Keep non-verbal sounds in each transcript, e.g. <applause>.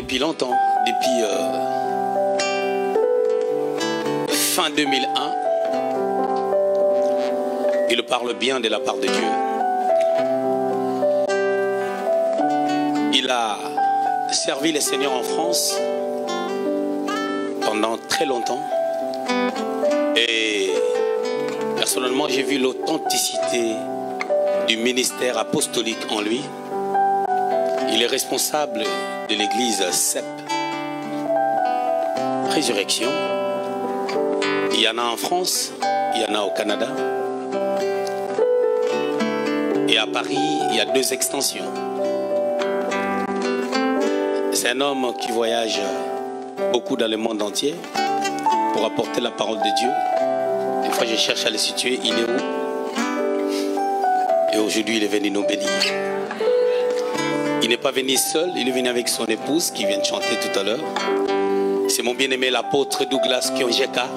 Depuis longtemps, depuis euh, fin 2001. Il parle bien de la part de Dieu. Il a servi le Seigneur en France pendant très longtemps. Et personnellement, j'ai vu l'authenticité du ministère apostolique en lui. Il est responsable de l'église CEP Résurrection. Il y en a en France, il y en a au Canada. Et à Paris, il y a deux extensions. C'est un homme qui voyage beaucoup dans le monde entier pour apporter la parole de Dieu. Des fois, je cherche à le situer. Il est où? Et aujourd'hui, il est venu nous bénir. Il n'est pas venu seul, il est venu avec son épouse qui vient de chanter tout à l'heure. C'est mon bien-aimé l'apôtre Douglas Kionjeka.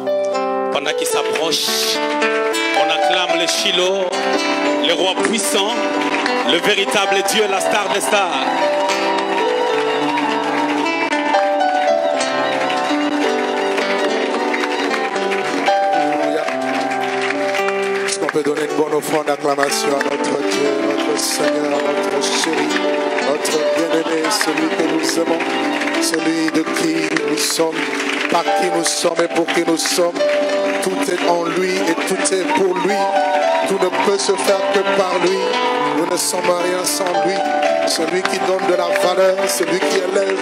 Pendant qu'il s'approche, on acclame le Shiloh, le roi puissant, le véritable Dieu, la star des stars. Est-ce qu'on peut donner une bonne offrande d'acclamation à notre Dieu, notre Seigneur, notre chéri, bien-aimé, celui que nous aimons, celui de qui nous sommes, par qui nous sommes et pour qui nous sommes. Tout est en lui et tout est pour lui. Tout ne peut se faire que par lui. Nous ne sommes rien sans lui. Celui qui donne de la valeur, celui qui élève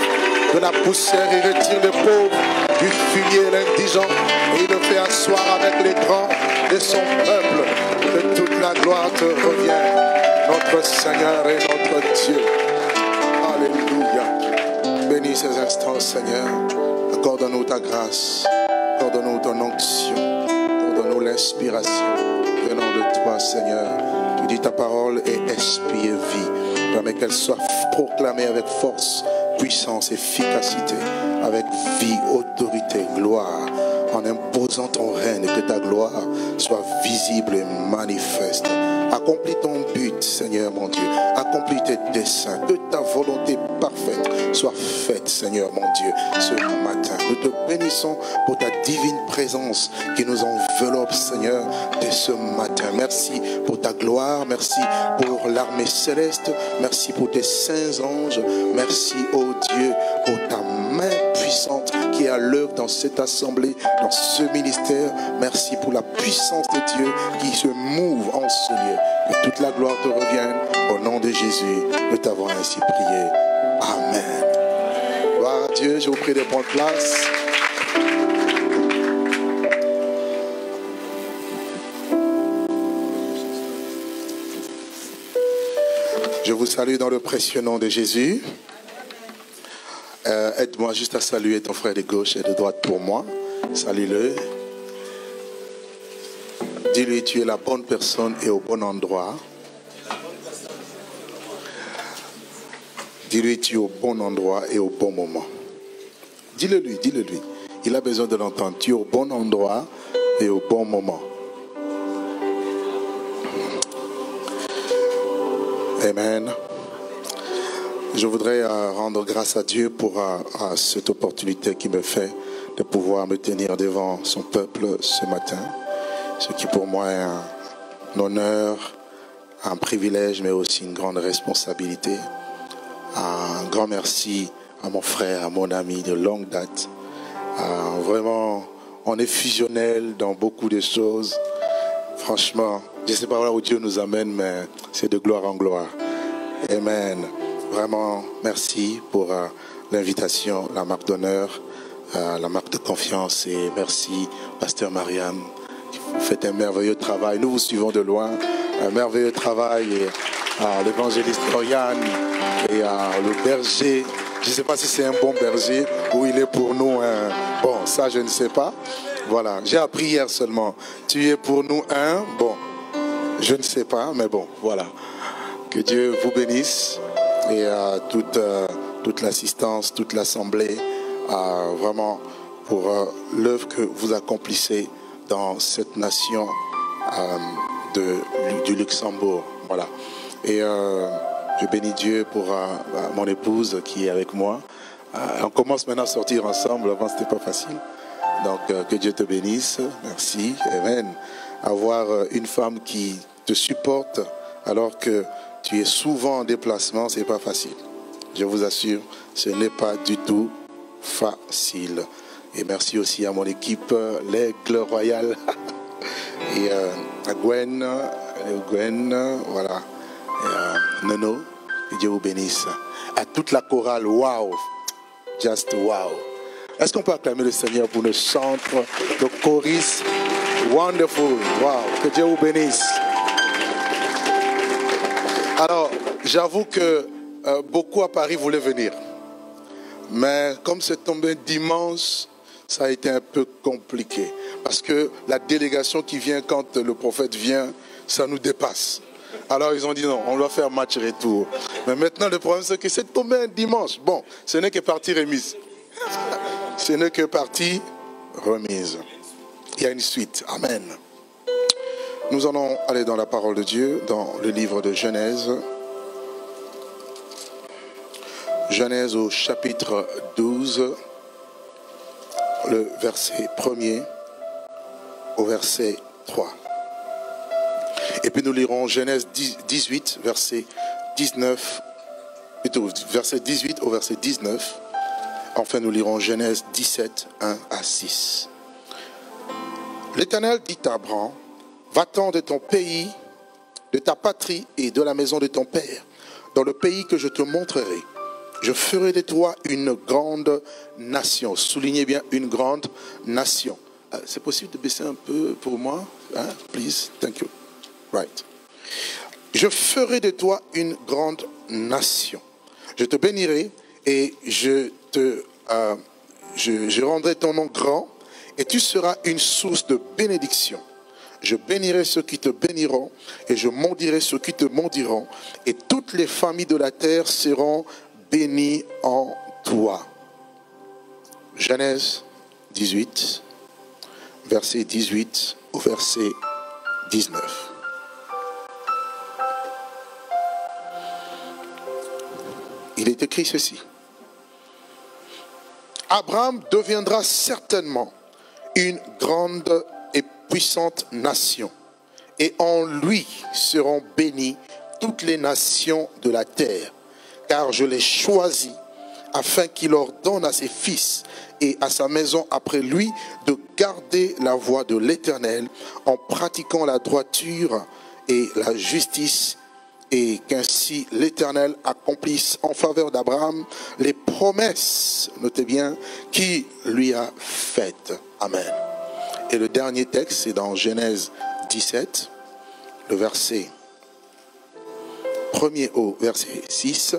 de la poussière et retire les pauvres du fumier l'indigent. Et il le fait asseoir avec les grands de son peuple. Que toute la gloire te revienne, notre Seigneur et notre Dieu. Ces instants, Seigneur. Accorde-nous ta grâce. Accorde-nous ton onction. Accorde-nous l'inspiration venant de toi, Seigneur. Tu dis ta parole est esprit et vie. Permets qu'elle soit proclamée avec force, puissance, efficacité, avec vie, autorité, gloire, en imposant ton règne, que ta gloire soit visible et manifeste. Accomplis ton but, Seigneur mon Dieu. Accomplis tes desseins. Que ta volonté parfaite soit faite, Seigneur mon Dieu, ce matin. Nous te bénissons pour ta divine présence qui nous enveloppe, Seigneur, dès ce matin. Merci pour ta gloire. Merci pour l'armée céleste. Merci pour tes saints anges. Merci, ô Dieu, pour ta main puissante à l'œuvre dans cette assemblée, dans ce ministère. Merci pour la puissance de Dieu qui se mouve en ce lieu. Que toute la gloire te revienne. Au nom de Jésus, nous t'avons ainsi prié. Amen. Gloire à Dieu. Je vous prie de prendre place. Je vous salue dans le précieux nom de Jésus. Euh, Aide-moi juste à saluer ton frère de gauche et de droite pour moi. Salue-le. Dis-lui, tu es la bonne personne et au bon endroit. Dis-lui, tu es au bon endroit et au bon moment. Dis-le lui, dis-le lui. Il a besoin de l'entendre. Tu es au bon endroit et au bon moment. Amen. Je voudrais euh, rendre grâce à Dieu pour euh, cette opportunité qui me fait de pouvoir me tenir devant son peuple ce matin. Ce qui pour moi est un, honneur, un privilège, mais aussi une grande responsabilité. Un grand merci à mon frère, à mon ami de longue date. Euh, vraiment, on est fusionnel dans beaucoup de choses. Franchement, je ne sais pas où Dieu nous amène, mais c'est de gloire en gloire. Amen. Vraiment, merci pour euh, l'invitation, la marque d'honneur, euh, la marque de confiance. Et merci, Pasteur Mariam. Vous faites un merveilleux travail. Nous vous suivons de loin. Un merveilleux travail. Euh, l'évangéliste Oriane et euh, le berger. Je ne sais pas si c'est un bon berger ou il est pour nous un... Bon, ça, je ne sais pas. Voilà, j'ai appris hier seulement. Tu es pour nous un... Bon, je ne sais pas, mais bon, voilà. Que Dieu vous bénisse et euh, toute, euh, toute l'assistance, toute l'assemblée, euh, vraiment pour l'œuvre que vous accomplissez dans cette nation de, du Luxembourg. Voilà. Et je bénis Dieu pour euh, mon épouse qui est avec moi. on commence maintenant à sortir ensemble. Avant, ce n'était pas facile. Donc, que Dieu te bénisse. Merci. Amen. Avoir une femme qui te supporte alors que tu es souvent en déplacement, ce n'est pas facile. Je vous assure, ce n'est pas du tout facile. Et merci aussi à mon équipe, l'Aigle Royal, <laughs> et euh, à Gwen, Gwen, voilà, et Nono, que Dieu vous bénisse. À toute la chorale, wow, just wow. Est-ce qu'on peut acclamer le Seigneur pour le centre de choris Wonderful, wow, que Dieu vous bénisse. Alors, j'avoue que euh, beaucoup à Paris voulaient venir. Mais comme c'est tombé dimanche, ça a été un peu compliqué. Parce que la délégation qui vient quand le prophète vient, ça nous dépasse. Alors ils ont dit non, on doit faire match retour. Mais maintenant le problème c'est que c'est tombé un dimanche. Bon, ce n'est que partie remise. ce n'est que partie remise. Il y a une suite. Amen. Nous allons aller dans la parole de Dieu, dans le livre de Genèse. Genèse au chapitre 12 le verset 1er au verset 3. Et puis nous lirons Genèse 18, verset 19, plutôt verset 18 au verset 19. Enfin, nous lirons Genèse 17, 1 à 6. L'Éternel dit à Abraham, va-t'en de ton pays, de ta patrie et de la maison de ton père, dans le pays que je te montrerai je ferai de toi une grande nation. Soulignez bien une grande nation. Euh, c'est possible de baisser un peu pour moi hein? Please, thank you. Right. Je ferai de toi une grande nation. Je te bénirai et je te, euh, je, je rendrai ton nom grand et tu seras une source de bénédiction. Je bénirai ceux qui te béniront et je maudirai ceux qui te maudiront et toutes les familles de la terre seront béni en toi. Genèse 18, verset 18 au verset 19. Il est écrit ceci. Abraham deviendra certainement une grande puissante nation, et en lui seront bénies toutes les nations de la terre car je l'ai choisi afin qu'il ordonne à ses fils et à sa maison après lui de garder la voie de l'Éternel en pratiquant la droiture et la justice et qu'ainsi l'Éternel accomplisse en faveur d'Abraham les promesses, notez bien, qu'il lui a faites. Amen. Et le dernier texte, c'est dans Genèse 17, le verset 1er au verset 6.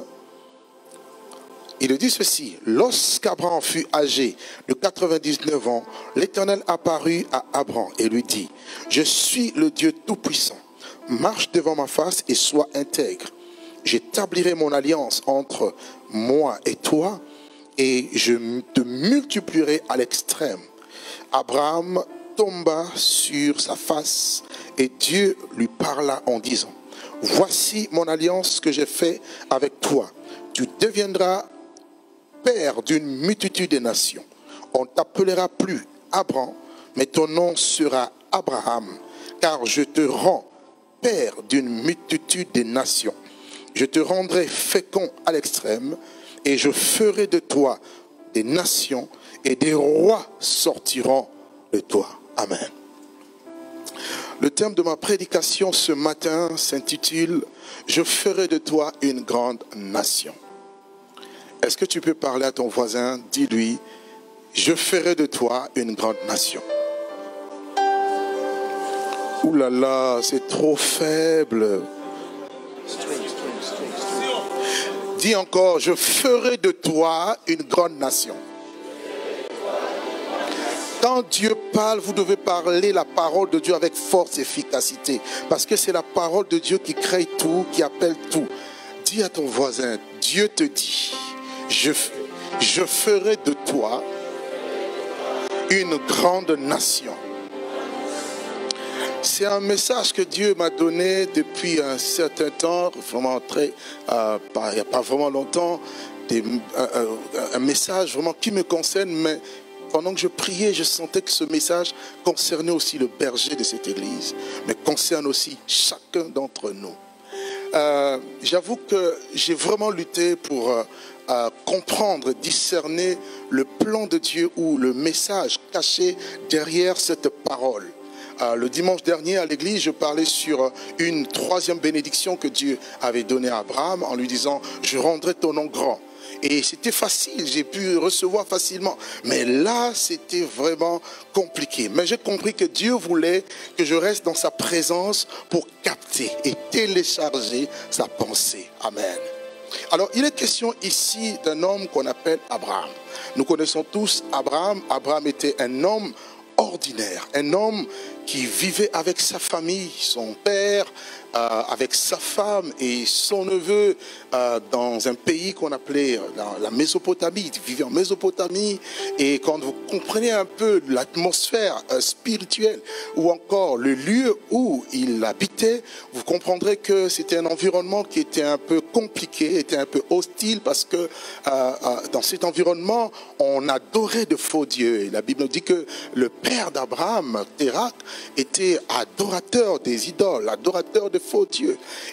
Il dit ceci, lorsqu'Abraham fut âgé de 99 ans, l'Éternel apparut à Abraham et lui dit, je suis le Dieu Tout-Puissant, marche devant ma face et sois intègre. J'établirai mon alliance entre moi et toi et je te multiplierai à l'extrême. Abraham tomba sur sa face et Dieu lui parla en disant, voici mon alliance que j'ai faite avec toi. Tu deviendras père d'une multitude de nations. On t'appellera plus Abraham, mais ton nom sera Abraham, car je te rends père d'une multitude de nations. Je te rendrai fécond à l'extrême, et je ferai de toi des nations, et des rois sortiront de toi. Amen. Le thème de ma prédication ce matin s'intitule Je ferai de toi une grande nation. Est-ce que tu peux parler à ton voisin? Dis-lui, je ferai de toi une grande nation. Ouh là là, c'est trop faible. Dis encore, je ferai de toi une grande nation. Quand Dieu parle, vous devez parler la parole de Dieu avec force et efficacité. Parce que c'est la parole de Dieu qui crée tout, qui appelle tout. Dis à ton voisin, Dieu te dit, je, je ferai de toi une grande nation. C'est un message que Dieu m'a donné depuis un certain temps, vraiment très, euh, il n'y a pas vraiment longtemps, un, un- un message vraiment qui me concerne, mais pendant que je priais, je sentais que ce message concernait aussi le berger de cette église, mais concerne aussi chacun d'entre nous. Euh, J'avoue que j'ai vraiment lutté pour euh, comprendre, discerner le plan de Dieu ou le message caché derrière cette parole. Euh, le dimanche dernier à l'église, je parlais sur une troisième bénédiction que Dieu avait donnée à Abraham en lui disant, je rendrai ton nom grand. Et c'était facile, j'ai pu recevoir facilement. Mais là, c'était vraiment compliqué. Mais j'ai compris que Dieu voulait que je reste dans sa présence pour capter et télécharger sa pensée. Amen. Alors, il est question ici d'un homme qu'on appelle Abraham. Nous connaissons tous Abraham. Abraham était un homme ordinaire, un homme qui vivait avec sa famille, son père, euh, avec sa femme et son neveu euh, dans un pays qu'on appelait euh, la, Mésopotamie. Il vivait en Mésopotamie et quand vous comprenez un peu l'atmosphère spirituelle ou encore le lieu où il habitait, vous comprendrez que c'était un environnement qui était un peu compliqué, était un peu hostile parce que dans cet environnement, on adorait de faux dieux. La Bible nous dit que le père d'Abraham, Térak, était adorateur des idoles, adorateur de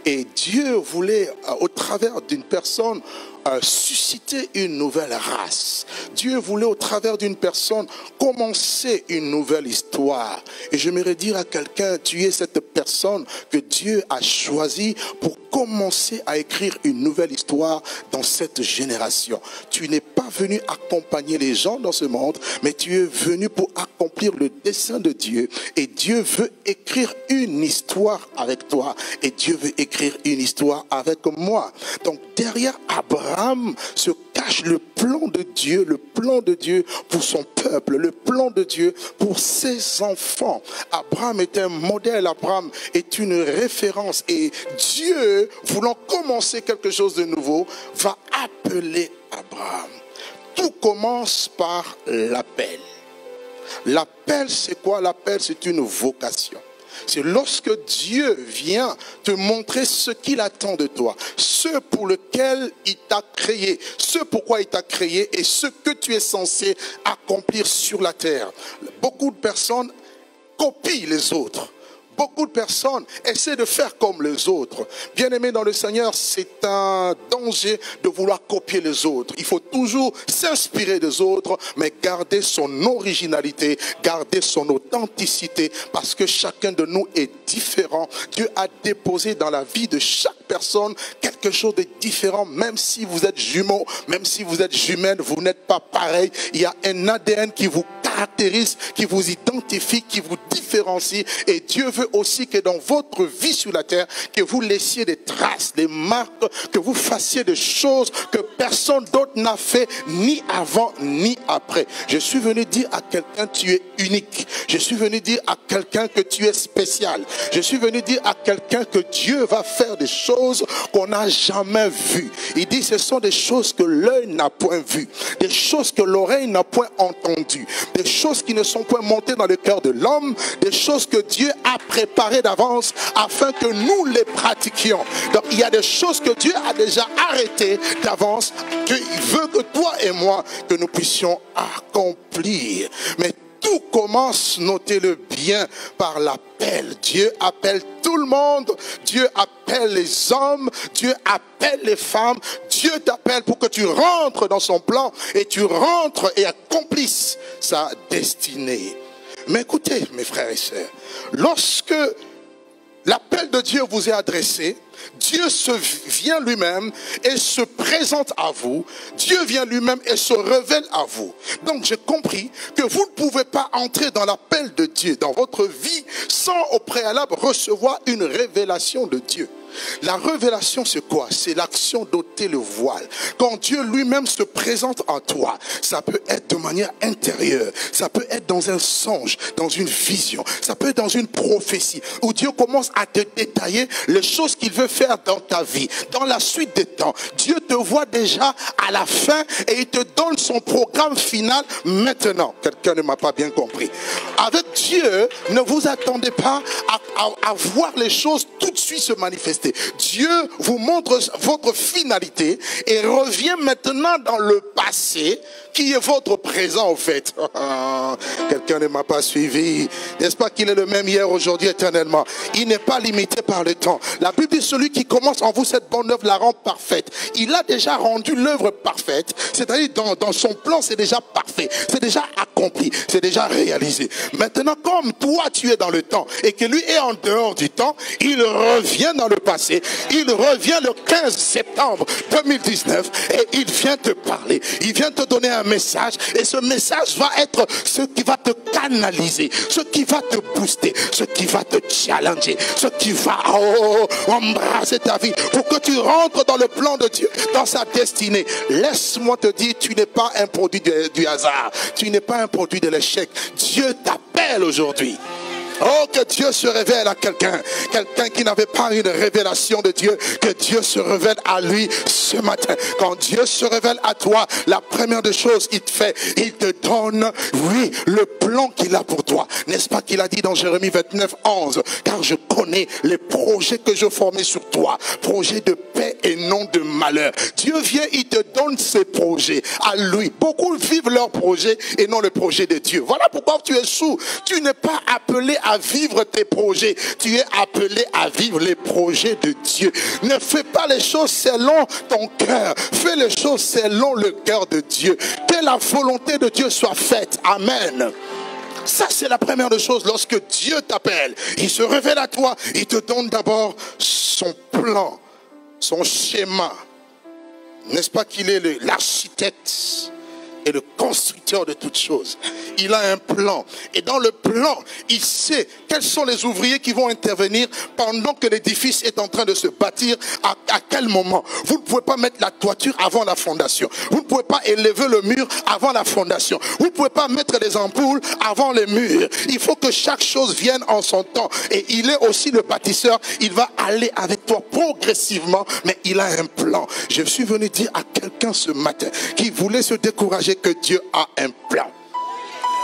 Et Dieu voulait, euh, au travers d'une personne, euh, susciter une nouvelle race. Dieu voulait, au travers d'une personne, commencer une nouvelle histoire. Et j'aimerais dire à quelqu'un, tu es cette personne que Dieu a choisie pour commencer à écrire une nouvelle histoire dans cette génération. Tu n'es pas venu accompagner les gens dans ce monde, mais tu es venu pour accomplir le dessein de Dieu. Et Dieu veut écrire une histoire avec toi. Et Dieu veut écrire une histoire avec moi. Donc derrière Abraham se cache le plan de Dieu, le plan de Dieu pour son peuple, le plan de Dieu pour ses enfants. Abraham est un modèle, Abraham est une référence. Et Dieu, voulant commencer quelque chose de nouveau, va appeler Abraham. Tout commence par l'appel. L'appel, c'est quoi? L'appel, c'est une vocation. C'est lorsque Dieu vient te montrer ce qu'il attend de toi, ce pour lequel il t'a créé, ce pourquoi il t'a créé et ce que tu es censé accomplir sur la terre. Beaucoup de personnes copient les autres. Beaucoup de personnes essaient de faire comme les autres. Bien aimé dans le Seigneur, c'est un danger de vouloir copier les autres. Il faut toujours s'inspirer des autres, mais garder son originalité, garder son authenticité, parce que chacun de nous est différent. Dieu a déposé dans la vie de chaque personne quelque chose de différent, même si vous êtes jumeaux, même si vous êtes jumelles, vous n'êtes pas pareil. Il y a un ADN qui vous caractérise, qui vous identifie, qui vous différencie. Et Dieu veut aussi que dans votre vie sur la terre, que vous laissiez des traces, des marques, que vous fassiez des choses que personne d'autre n'a fait, ni avant, ni après. Je suis venu dire à quelqu'un, tu es unique. Je suis venu dire à quelqu'un que tu es spécial. Je suis venu dire à quelqu'un que Dieu va faire des choses qu'on n'a jamais vues. Il dit, ce sont des choses que l'œil n'a point vues, des choses que l'oreille n'a point entendues, des choses qui ne sont point montées dans le cœur de l'homme, des choses que Dieu a préparées d'avance afin que nous les pratiquions. Donc il y a des choses que Dieu a déjà arrêtées d'avance, qu'il veut que toi et moi, que nous puissions accomplir. Mais tout commence, notez-le bien, par l'appel. Dieu appelle tout le monde. Dieu appelle les hommes. Dieu appelle les femmes. Dieu t'appelle pour que tu rentres dans son plan et tu rentres et accomplisses sa destinée. Mais écoutez, mes frères et sœurs, lorsque l'appel de Dieu vous est adressé, Dieu se vient lui-même et se présente à vous. Dieu vient lui-même et se révèle à vous. Donc j'ai compris que vous ne pouvez pas entrer dans l'appel de Dieu dans votre vie sans au préalable recevoir une révélation de Dieu. La révélation, c'est quoi? C'est l'action d'ôter le voile. Quand Dieu lui-même se présente en toi, ça peut être de manière intérieure, ça peut être dans un songe, dans une vision, ça peut être dans une prophétie, où Dieu commence à te détailler les choses qu'il veut faire dans ta vie, dans la suite des temps. Dieu te voit déjà à la fin et il te donne son programme final maintenant. Quelqu'un ne m'a pas bien compris. Avec Dieu, ne vous attendez pas à, à voir les choses tout de suite se manifester. Dieu vous montre votre finalité et revient maintenant dans le passé qui est votre présent au fait. <laughs> Quelqu'un ne m'a pas suivi. N'est-ce pas qu'il est le même hier, aujourd'hui, éternellement? Il n'est pas limité par le temps. La Bible dit celui qui commence en vous cette bonne œuvre la rend parfaite. Il a déjà rendu l'œuvre parfaite. C'est-à-dire dans, dans son plan, c'est déjà parfait. C'est déjà accompli. C'est déjà réalisé. Maintenant, comme toi, tu es dans le temps et que lui est en dehors du temps, il revient dans le Il revient le 15 septembre 2019 et il vient te parler. Il vient te donner un message et ce message va être ce qui va te canaliser, ce qui va te booster, ce qui va te challenger, ce qui va oh, embrasser ta vie pour que tu rentres dans le plan de Dieu, dans sa destinée. Laisse-moi te dire, tu n'es pas un produit du hasard, tu n'es pas un produit de l'échec. Dieu t'appelle aujourd'hui. Oh, que Dieu se révèle à quelqu'un. Quelqu'un qui n'avait pas une révélation de Dieu. Que Dieu se révèle à lui ce matin. Quand Dieu se révèle à toi, la première des choses qu'il te fait, il te donne, oui, le plan qu'il a pour toi. N'est-ce pas qu'il a dit dans Jérémie 29, 11, car je connais les projets que je formais sur toi. Projets de paix et non de malheur. Dieu vient, il te donne ses projets à lui. Beaucoup vivent leurs projets et non le projet de Dieu. Voilà pourquoi tu es sous. Tu n'es pas appelé à vivre tes projets. Tu es appelé à vivre les projets de Dieu. Ne fais pas les choses selon ton cœur. Fais les choses selon le cœur de Dieu. Que la volonté de Dieu soit faite. Amen. Ça, c'est la première des choses. Lorsque Dieu t'appelle, il se révèle à toi. Il te donne d'abord son plan, son schéma. N'est-ce pas qu'il est l'architecte et le constructeur de toutes choses. Il a un plan. Et dans le plan, il sait quels sont les ouvriers qui vont intervenir pendant que l'édifice est en train de se bâtir. À, quel moment Vous ne pouvez pas mettre la toiture avant la fondation. Vous ne pouvez pas élever le mur avant la fondation. Vous ne pouvez pas mettre les ampoules avant les murs. Il faut que chaque chose vienne en son temps. Et il est aussi le bâtisseur. Il va aller avec toi progressivement, mais il a un plan. Je suis venu dire à quelqu'un ce matin qui voulait se décourager que Dieu a un plan.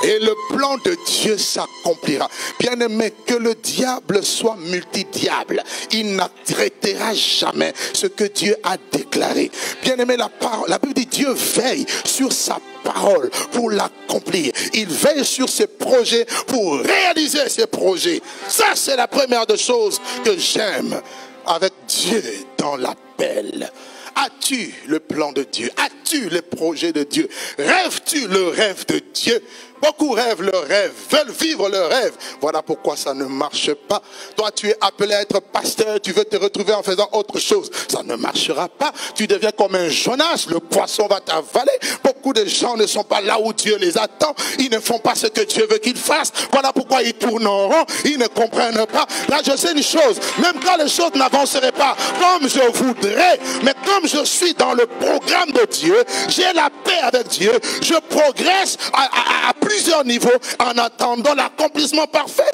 Et le plan de Dieu s'accomplira. Bien aimé, que le diable soit multidiable. Il n'arrêtera jamais ce que Dieu a déclaré. Bien aimé, la, parole, la Bible dit Dieu veille sur sa parole pour l'accomplir. Il veille sur ses projets pour réaliser ses projets. Ça, c'est la première des choses que j'aime avec Dieu dans l'appel. As-tu le plan de Dieu? As-tu les projets de Dieu? Rêves-tu le rêve de Dieu? Beaucoup rêvent leur rêve, veulent vivre leur rêve. Voilà pourquoi ça ne marche pas. Toi, tu es appelé à être pasteur, tu veux te retrouver en faisant autre chose. Ça ne marchera pas. Tu deviens comme un Jonas, le poisson va t'avaler. Beaucoup de gens ne sont pas là où Dieu les attend. Ils ne font pas ce que Dieu veut qu'ils fassent. Voilà pourquoi ils tournent en rond. Ils ne comprennent pas. Là, je sais une chose. Même quand les choses n'avanceraient pas comme je voudrais, mais comme je suis dans le programme de Dieu, j'ai la paix avec Dieu, je progresse à, plusieurs niveaux en attendant l'accomplissement parfait.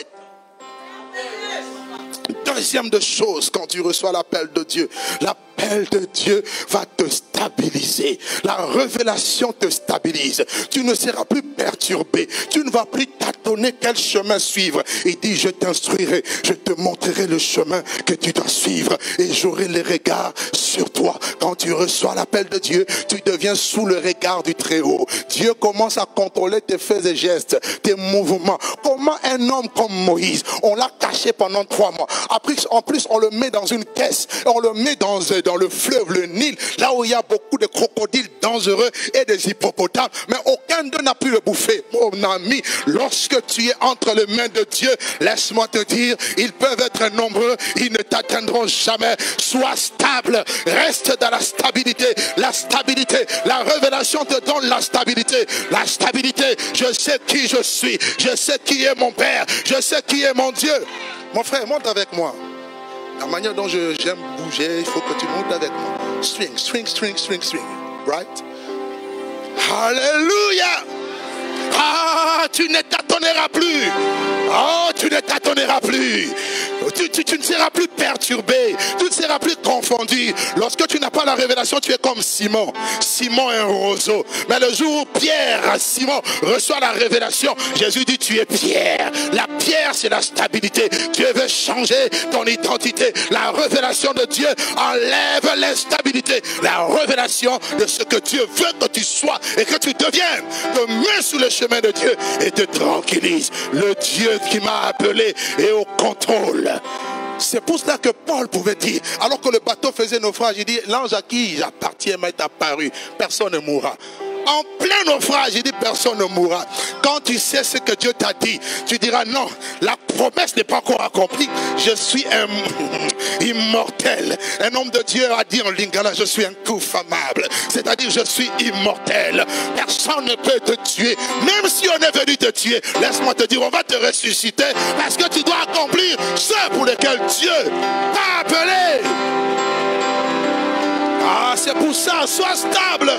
Deuxième de choses, quand tu reçois l'appel de Dieu, de Dieu va te stabiliser. La révélation te stabilise. Tu ne seras plus perturbé. Tu ne vas plus tâtonner quel chemin suivre. Il dit, je t'instruirai, je te montrerai le chemin que tu dois suivre et j'aurai les regards sur toi. Quand tu reçois l'appel de Dieu, tu deviens sous le regard du Très-Haut. Dieu commence à contrôler tes faits et gestes, tes mouvements. Comment un homme comme Moïse, on l'a caché pendant trois mois. Après, en plus, on le met dans une caisse, on le met dans, dans le fleuve, le Nil, là où il y a beaucoup de crocodiles dangereux et des hippopotames, mais aucun d'eux n'a pu le bouffer. Mon ami, lorsque tu es entre les mains de Dieu, laisse-moi te dire, ils peuvent être nombreux, ils ne t'atteindront jamais. Sois stable, reste dans la stabilité. La stabilité, la révélation te donne la stabilité. La stabilité, je sais qui je suis, je sais qui est mon Père, je sais qui est mon Dieu. Mon frère, monte avec moi. La manière dont j'aime bouger, il faut que tu montes avec moi. Swing, swing, swing, swing, swing. Right? Alléluia! Ah, tu ne tâtonneras plus. Oh, tu ne tâtonneras plus. Tu, ne seras plus perturbé. Tu ne seras plus confondu. Lorsque tu n'as pas la révélation, tu es comme Simon. Simon est un roseau. Mais le jour où Pierre, Simon, reçoit la révélation, Jésus dit, tu es Pierre. La pierre, c'est la stabilité. Dieu veut changer ton identité. La révélation de Dieu enlève l'instabilité. La révélation de ce que Dieu veut que tu sois et que tu deviennes. Te mets sous le chemin de Dieu et te tranquillise. Le Dieu qui m'a appelé est au contrôle. C'est pour cela que Paul pouvait dire, alors que le bateau faisait naufrage, il dit, l'ange à qui j'appartiens m'est apparu, personne ne mourra. En plein naufrage, il dit, personne ne mourra. Quand tu sais ce que Dieu t'a dit, tu diras, non, la promesse n'est pas encore accomplie. Je suis <laughs> immortel. Un homme de Dieu a dit en lingala, je suis inconfamable. C'est-à-dire, je suis immortel. Personne ne peut te tuer. Même si on est venu te tuer, laisse-moi te dire, on va te ressusciter parce que tu dois accomplir ce pour lequel Dieu t'a appelé. Ah, c'est pour ça, sois stable.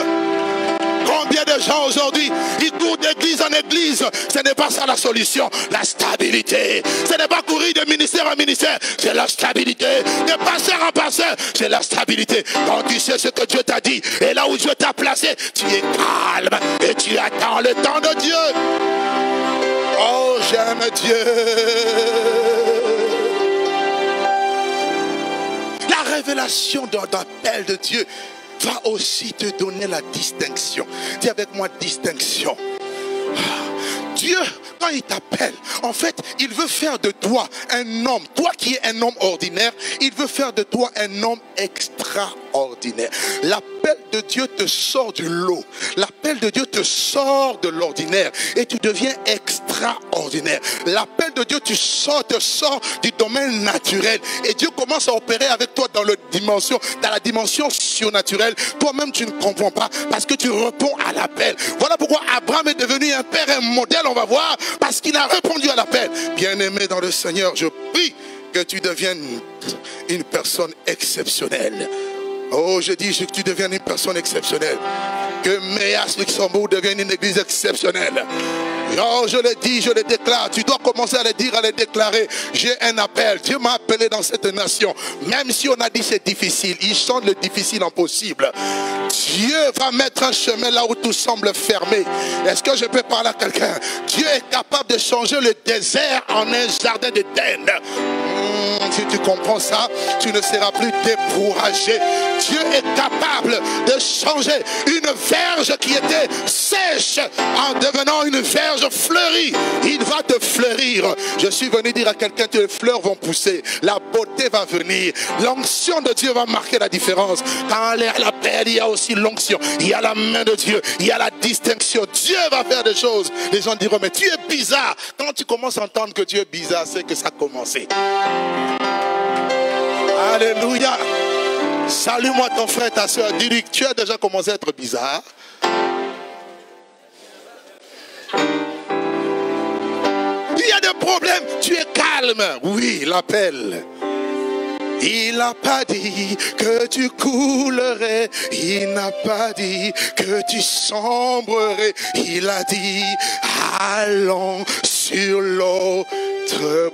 Combien de gens aujourd'hui, ils courent d'église en église? Ce n'est pas ça la solution. La stabilité. Ce n'est pas courir de ministère en ministère. C'est la stabilité. De pasteur en pasteur. C'est la stabilité. Quand tu sais ce que Dieu t'a dit et là où Dieu t'a placé, tu es calme et tu attends le temps de Dieu. Oh, j'aime Dieu. La révélation d'un appel de Dieu va aussi te donner la distinction. Dis avec moi distinction. Dieu, quand il t'appelle, en fait, il veut faire de toi un homme. Toi qui es un homme ordinaire, il veut faire de toi un homme extraordinaire. L'appel de Dieu te sort du lot. L'appel de Dieu te sort de l'ordinaire et tu deviens extraordinaire. L'appel de Dieu tu sors, te sort du domaine naturel et Dieu commence à opérer avec toi dans, le dimension, dans la dimension surnaturelle. Toi-même, tu ne comprends pas parce que tu réponds à l'appel. Voilà pourquoi Abraham est devenu un père, un modèle, on va voir, parce qu'il a répondu à l'appel. Bien-aimé dans le Seigneur, je prie que tu deviennes une personne exceptionnelle. Oh, je dis que tu deviennes une personne exceptionnelle. Que Méas Luxembourg devienne une église exceptionnelle. Oh, je le dis, je le déclare. Tu dois commencer à le dire, à le déclarer. J'ai un appel. Dieu m'a appelé dans cette nation. Même si on a dit c'est difficile, il chante le difficile en possible. Dieu va mettre un chemin là où tout semble fermé. Est-ce que je peux parler à quelqu'un? Dieu est capable de changer le désert en un jardin d'Éden. Si tu comprends ça, tu ne seras plus découragé. Dieu est capable de changer une verge qui était sèche en devenant une verge fleurie. Il va te fleurir. Je suis venu dire à quelqu'un que les fleurs vont pousser. La beauté va venir. L'onction de Dieu va marquer la différence. Quand l'air l'appelle, il y a aussi l'onction. Il y a la main de Dieu. Il y a la distinction. Dieu va faire des choses. Les gens diront, mais tu es bizarre. Quand tu commences à entendre que Dieu est bizarre, c'est que ça a commencé. Alléluia. Salue-moi ton frère, ta soeur. Dis-lui que tu as déjà commencé à être bizarre. Il y a des problèmes. Tu es calme. Oui, l'appel. Il n'a pas dit que tu coulerais. Il n'a pas dit que tu sombrerais. Il a dit, allons sur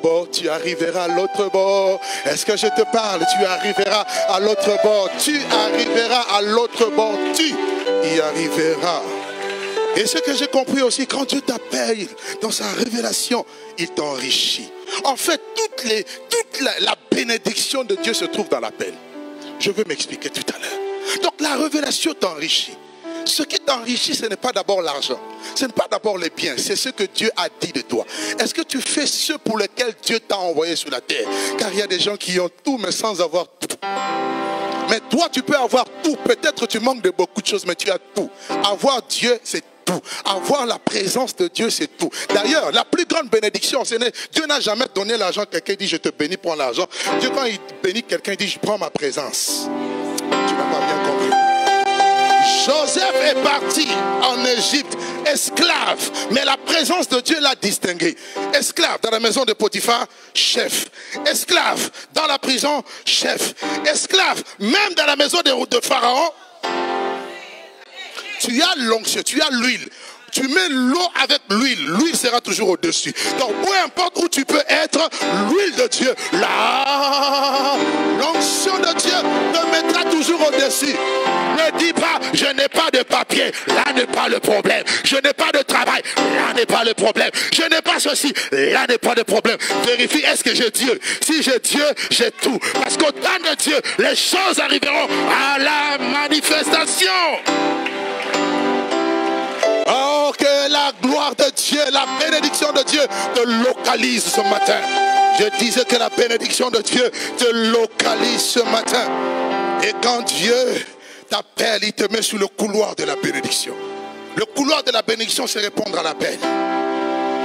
bord. Tu arriveras à l'autre bord. Est-ce que je te parle? Tu arriveras à l'autre bord. Tu arriveras à l'autre bord. Tu y arriveras. Et ce que j'ai compris aussi, quand Dieu t'appelle dans sa révélation, il t'enrichit. En fait, toute, les, toute la, la bénédiction de Dieu se trouve dans l'appel. Je vais m'expliquer tout à l'heure. Donc la révélation t'enrichit. Ce qui t'enrichit, ce n'est pas d'abord l'argent. Ce n'est pas d'abord les biens. C'est ce que Dieu a dit de toi. Est-ce que tu fais ce pour lequel Dieu t'a envoyé sur la terre? Car il y a des gens qui ont tout, mais sans avoir tout. Mais toi, tu peux avoir tout. Peut-être tu manques de beaucoup de choses, mais tu as tout. Avoir Dieu, c'est tout. Avoir la présence de Dieu, c'est tout. D'ailleurs, la plus grande bénédiction, c'est Dieu n'a jamais donné l'argent. Quelqu'un dit, je te bénis, prends l'argent. Dieu, quand il bénit quelqu'un, il dit, je prends ma présence. Tu n'as pas bien compris. Joseph est parti en Égypte esclave, mais la présence de Dieu l'a distingué. Esclave dans la maison de Potiphar, chef. Esclave dans la prison, chef. Esclave même dans la maison de, de Pharaon. Tu as l'onction, tu as l'huile. Tu mets l'eau avec l'huile, l'huile sera toujours au-dessus. Donc peu importe où tu peux être, l'huile de Dieu, là, l'onction de Dieu te mettra toujours au-dessus. Ne dis pas, je n'ai pas de papier, là n'est pas le problème. Je n'ai pas de travail, là n'est pas le problème. Je n'ai pas ceci, là n'est pas le problème. Vérifie, est-ce que j'ai Dieu? Si j'ai Dieu, j'ai tout. Parce qu'au temps de Dieu, les choses arriveront à la manifestation. Que la gloire de Dieu, la bénédiction de Dieu te localise ce matin. Je disais que la bénédiction de Dieu te localise ce matin. Et quand Dieu t'appelle, il te met sur le couloir de la bénédiction. Le couloir de la bénédiction, c'est répondre à l'appel.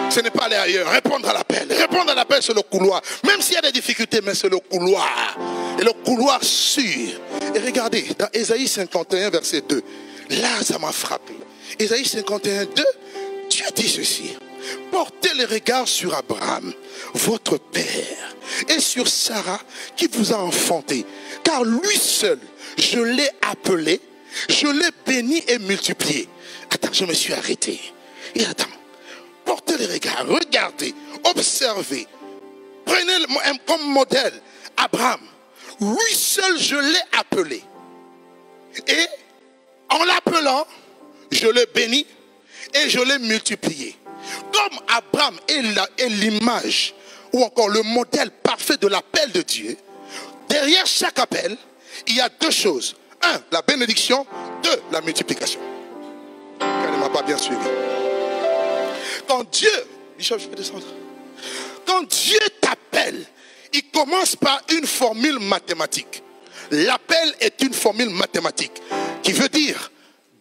Ce n'est pas aller ailleurs. Répondre à l'appel. Répondre à l'appel, c'est le couloir. Même s'il y a des difficultés, mais c'est le couloir. Et le couloir sûr. Et regardez, dans Ésaïe 51, verset 2, là, ça m'a frappé. Ésaïe 51, 2, Dieu dit ceci. Portez les regards sur Abraham, votre père, et sur Sarah qui vous a enfanté. Car lui seul, je l'ai appelé, je l'ai béni et multiplié. Attends, je me suis arrêté. Et attends, portez les regards, regardez, observez. Prenez comme modèle Abraham. Lui seul, je l'ai appelé. Et en l'appelant, je l'ai béni et je l'ai multiplié. Comme Abraham est l'image ou encore le modèle parfait de l'appel de Dieu, derrière chaque appel, il y a deux choses. Un, la bénédiction. Deux, la multiplication. Elle ne m'a pas bien suivi. Quand Dieu, Bishop, je vais descendre. Quand Dieu t'appelle, il commence par une formule mathématique. L'appel est une formule mathématique qui veut dire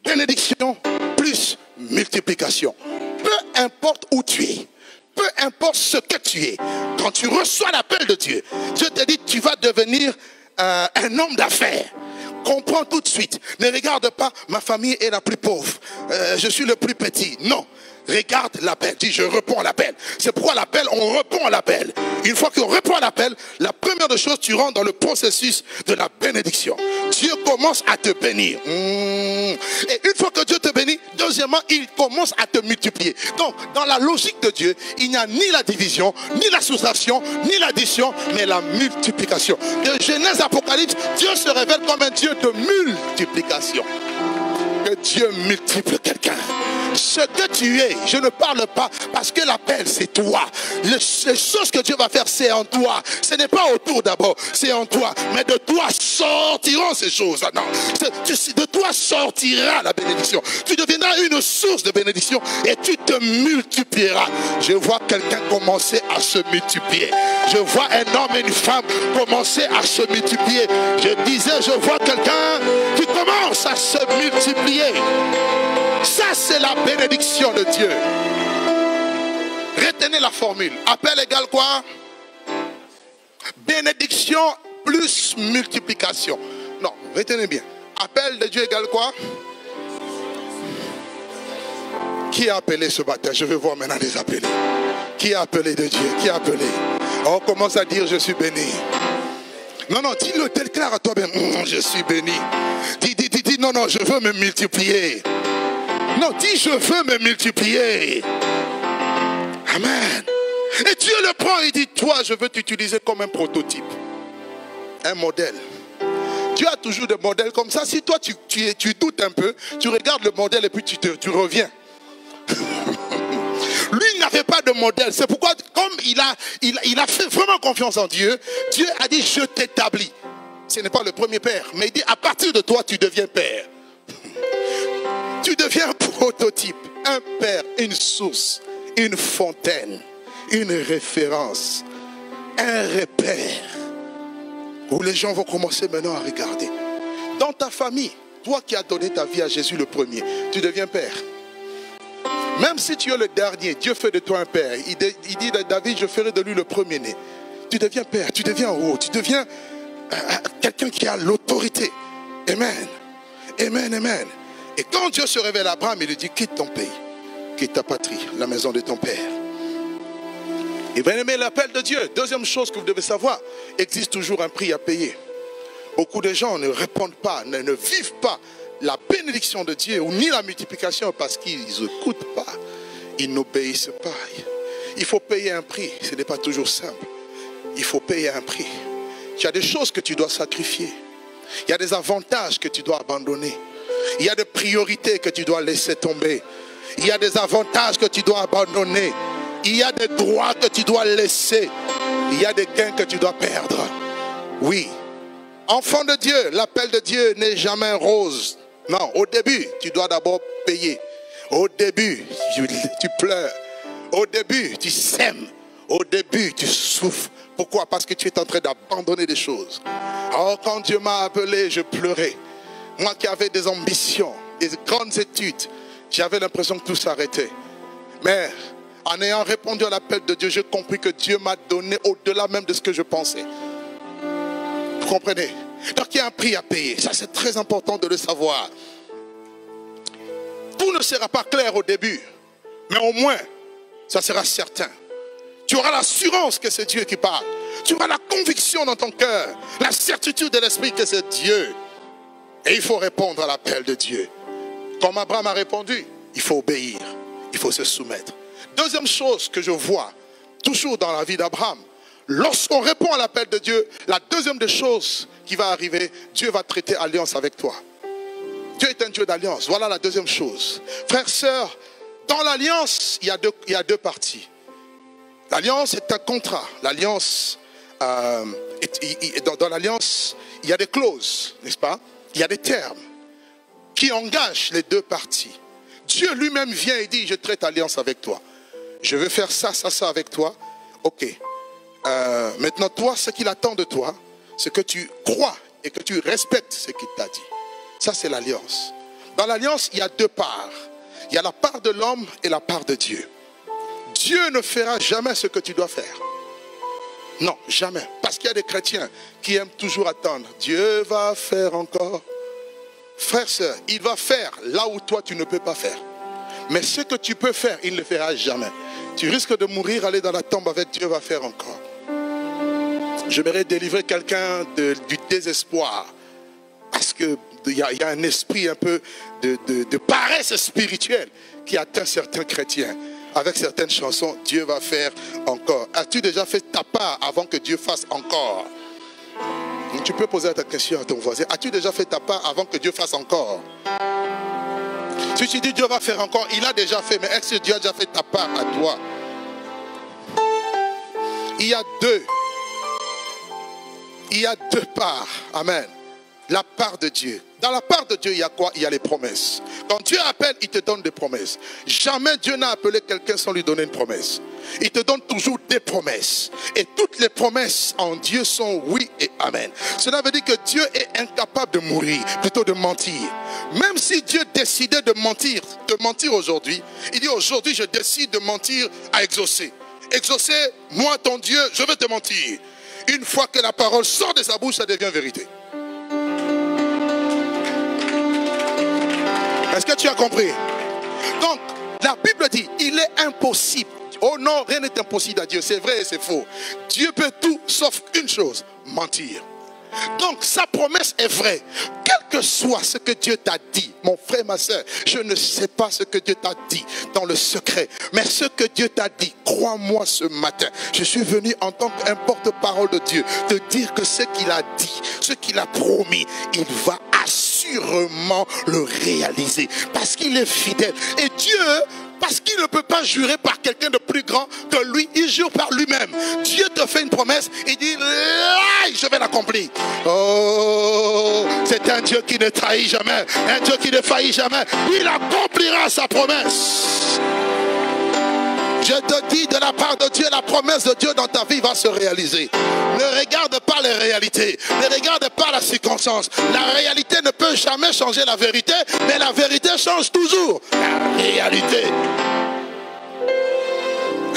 bénédiction plus multiplication. Peu importe où tu es, peu importe ce que tu es, quand tu reçois l'appel de Dieu, Dieu te dit tu vas devenir euh, un homme d'affaires. Comprends tout de suite. Ne regarde pas ma famille est la plus pauvre. Euh, je suis le plus petit. Non. Regarde l'appel, dis je réponds à l'appel. C'est pourquoi l'appel, on répond à l'appel. Une fois qu'on répond à l'appel, la première des choses, tu rentres dans le processus de la bénédiction. Dieu commence à te bénir. Hmm. Et une fois que Dieu te bénit, deuxièmement, il commence à te multiplier. Donc, dans la logique de Dieu, il n'y a ni la division, ni la soustraction, ni l'addition, mais la multiplication. De Genèse Apocalypse, Dieu se révèle comme un Dieu de multiplication. Que Dieu multiplie quelqu'un ce que tu es, je ne parle pas parce que l'appel c'est toi. Les, choses que Dieu va faire, c'est en toi. Ce n'est pas autour d'abord, c'est en toi. Mais de toi sortiront ces choses. Non, de toi sortira la bénédiction. Tu deviendras une source de bénédiction et tu te multiplieras. Je vois quelqu'un commencer à se multiplier. Je vois un homme et une femme commencer à se multiplier. Je disais, je vois quelqu'un qui commence à se multiplier. Ça, c'est la bénédiction de Dieu. Retenez la formule. Appel égale quoi? Bénédiction plus multiplication. Non, retenez bien. Appel de Dieu égale quoi? Qui a appelé ce matin Je vais voir maintenant les appeler. Qui a appelé de Dieu? Qui a appelé? On commence à dire je suis béni. Non, non, dis-le, déclare à toi-même, hum, je suis béni. Dis, dis, dis, dis, non, non, je veux me multiplier. Non, dis je veux me multiplier. Amen. Et Dieu le prend et dit, toi, je veux t'utiliser comme un prototype, un modèle. Dieu a toujours des modèles comme ça. Si toi, tu, tu, doutes un peu, tu regardes le modèle et puis tu, te, tu reviens. <laughs> Lui n'avait pas de modèle. C'est pourquoi, comme il a, il, il a fait vraiment confiance en Dieu, Dieu a dit, je t'établis. Ce n'est pas le premier père, mais il dit, à partir de toi, tu deviens père. Tu deviens un prototype, un père, une source, une fontaine, une référence, un repère. Où les gens vont commencer maintenant à regarder. Dans ta famille, toi qui as donné ta vie à Jésus le premier, tu deviens père. Même si tu es le dernier, Dieu fait de toi un père. Il dit à David, je ferai de lui le premier-né. Tu deviens père, tu deviens haut, tu deviens euh, euh, quelqu'un qui a l'autorité. Amen. Amen, amen. Et quand Dieu se révèle à Abraham, il lui dit, quitte ton pays. quittes ta patrie, la maison de ton père. Et bien aimé, l'appel de Dieu, deuxième chose que vous devez savoir, existe toujours un prix à payer. Beaucoup de gens ne répondent pas, ne, ne vivent pas la bénédiction de Dieu ou ni la multiplication parce qu'ils n'écoutent pas, ils n'obéissent pas. Il faut payer un prix, ce n'est pas toujours simple. Il faut payer un prix. Il y a des choses que tu dois sacrifier. Il y a des avantages que tu dois abandonner. Il y a des priorités que tu dois laisser tomber. Il y a des avantages que tu dois abandonner. Il y a des droits que tu dois laisser. Il y a des gains que tu dois perdre. Oui. Enfant de Dieu, l'appel de Dieu n'est jamais rose. Non, au début, tu dois d'abord payer. Au début, tu, pleures. Au début, tu sèmes. Au début, tu souffres. Pourquoi? Parce que tu es en train d'abandonner des choses. Oh, quand Dieu m'a appelé, je pleurais. Moi qui avais des ambitions, des grandes études, j'avais l'impression que tout s'arrêtait. Mais en ayant répondu à l'appel de Dieu, j'ai compris que Dieu m'a donné au-delà même de ce que je pensais. Vous comprenez? Donc il y a un prix à payer. Ça, c'est très important de le savoir. Tout ne sera pas clair au début, mais au moins, ça sera certain. Tu auras l'assurance que c'est Dieu qui parle. Tu auras la conviction dans ton cœur, la certitude de l'esprit que c'est Dieu. Et il faut répondre à l'appel de Dieu. Comme Abraham a répondu, il faut obéir, il faut se soumettre. Deuxième chose que je vois, toujours dans la vie d'Abraham, lorsqu'on répond à l'appel de Dieu, la deuxième des choses qui va arriver, Dieu va traiter alliance avec toi. Dieu est un Dieu d'alliance. Voilà la deuxième chose. Frères, sœurs, dans l'alliance, il, y a deux- parties. L'alliance est un contrat. L'alliance, euh, dans l'alliance, il y a des clauses, n'est-ce pas? Il y a des termes qui engagent les deux parties. Dieu lui-même vient et dit, je traite alliance avec toi. Je veux faire ça, ça, ça avec toi. Ok. Euh, maintenant, toi, ce qu'il attend de toi, c'est que tu crois et que tu respectes ce qu'il t'a dit. Ça, c'est l'alliance. Dans l'alliance, il y a deux parts. Il y a la part de l'homme et la part de Dieu. Dieu ne fera jamais ce que tu dois faire. Non, jamais. Parce qu'il y a des chrétiens qui aiment toujours attendre. Dieu va faire encore. Frère, sœur, il va faire là où toi tu ne peux pas faire. Mais ce que tu peux faire, il ne le fera jamais. Tu risques de mourir, aller dans la tombe avec Dieu va faire encore. J'aimerais délivrer quelqu'un du désespoir. Parce qu'il y, a- un esprit un peu de paresse spirituelle qui atteint certains chrétiens. Avec certaines chansons, Dieu va faire encore. As-tu déjà fait ta part avant que Dieu fasse encore? Tu peux poser ta question à ton voisin. As-tu déjà fait ta part avant que Dieu fasse encore? Si tu dis Dieu va faire encore, il a déjà fait. Mais est-ce que Dieu a déjà fait ta part à toi? Il y a deux. Il y a deux parts. Amen. La part de Dieu. Dans la part de Dieu, il y a quoi? Il y a les promesses. Quand Dieu appelle, il te donne des promesses. Jamais Dieu n'a appelé quelqu'un sans lui donner une promesse. Il te donne toujours des promesses. Et toutes les promesses en Dieu sont oui et amen. Cela veut dire que Dieu est incapable de mourir, plutôt de mentir. Même si Dieu décidait de mentir, de mentir aujourd'hui, il dit aujourd'hui je décide de mentir à exaucer. Exaucer, moi ton Dieu, je vais te mentir. Une fois que la parole sort de sa bouche, ça devient vérité. Est-ce que tu as compris? Donc, la Bible dit, il est impossible. Oh non, rien n'est impossible à Dieu. C'est vrai et c'est faux. Dieu peut tout sauf une chose, mentir. Donc sa promesse est vraie. Quel que soit ce que Dieu t'a dit, mon frère, ma soeur, je ne sais pas ce que Dieu t'a dit dans le secret. Mais ce que Dieu t'a dit, crois-moi ce matin. Je suis venu en tant qu'un porte-parole de Dieu te dire que ce qu'il a dit, ce qu'il a promis, il va assurément le réaliser. Parce qu'il est fidèle. Et Dieu parce qu'il ne peut pas jurer par quelqu'un de plus grand que lui, il jure par lui-même. Dieu te fait une promesse, il dit, là, je vais l'accomplir. Oh, c'est un Dieu qui ne trahit jamais, un Dieu qui ne faillit jamais. Il accomplira sa promesse. Je te dis de la part de Dieu, la promesse de Dieu dans ta vie va se réaliser. Ne regarde pas les réalités, ne regarde pas la circonstance. La réalité ne peut jamais changer la vérité, mais la vérité change toujours la réalité.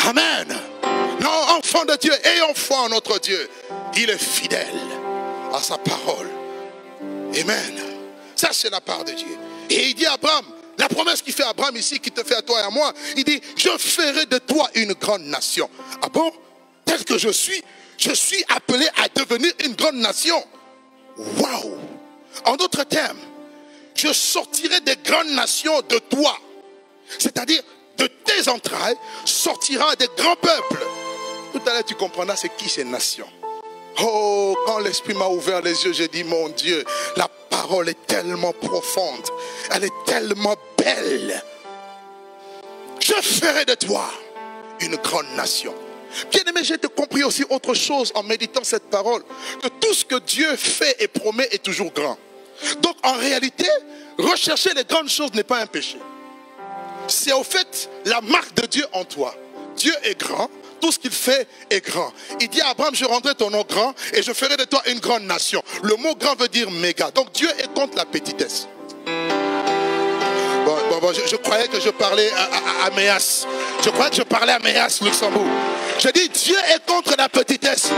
Amen. Non, enfant de Dieu, ayons foi en notre Dieu. Il est fidèle à sa parole. Amen. Ça, c'est la part de Dieu. Et il dit à Abraham, La promesse qu'il fait à Abraham ici, qui te fait à toi et à moi, il dit, je ferai de toi une grande nation. Ah bon? Tel que je suis, je suis appelé à devenir une grande nation. Waouh En d'autres termes, je sortirai des grandes nations de toi. C'est-à-dire, de tes entrailles sortira des grands peuples. Tout à l'heure, tu comprendras c'est qui ces nations. Oh, quand l'Esprit m'a ouvert les yeux, j'ai dit, mon Dieu, la parole est tellement profonde. Elle est tellement belle. Je ferai de toi une grande nation. Bien aimé, j'ai compris aussi autre chose en méditant cette parole. Que tout ce que Dieu fait et promet est toujours grand. Donc en réalité, rechercher les grandes choses n'est pas un péché. C'est au fait la marque de Dieu en toi. Dieu est grand, tout ce qu'il fait est grand. Il dit à Abraham, je rendrai ton nom grand et je ferai de toi une grande nation. Le mot grand veut dire méga. Donc Dieu est contre la petitesse. Je, croyais que je parlais à, à, Méas. Je croyais que je parlais à Méas, Luxembourg. Je dis, Dieu est contre la petitesse.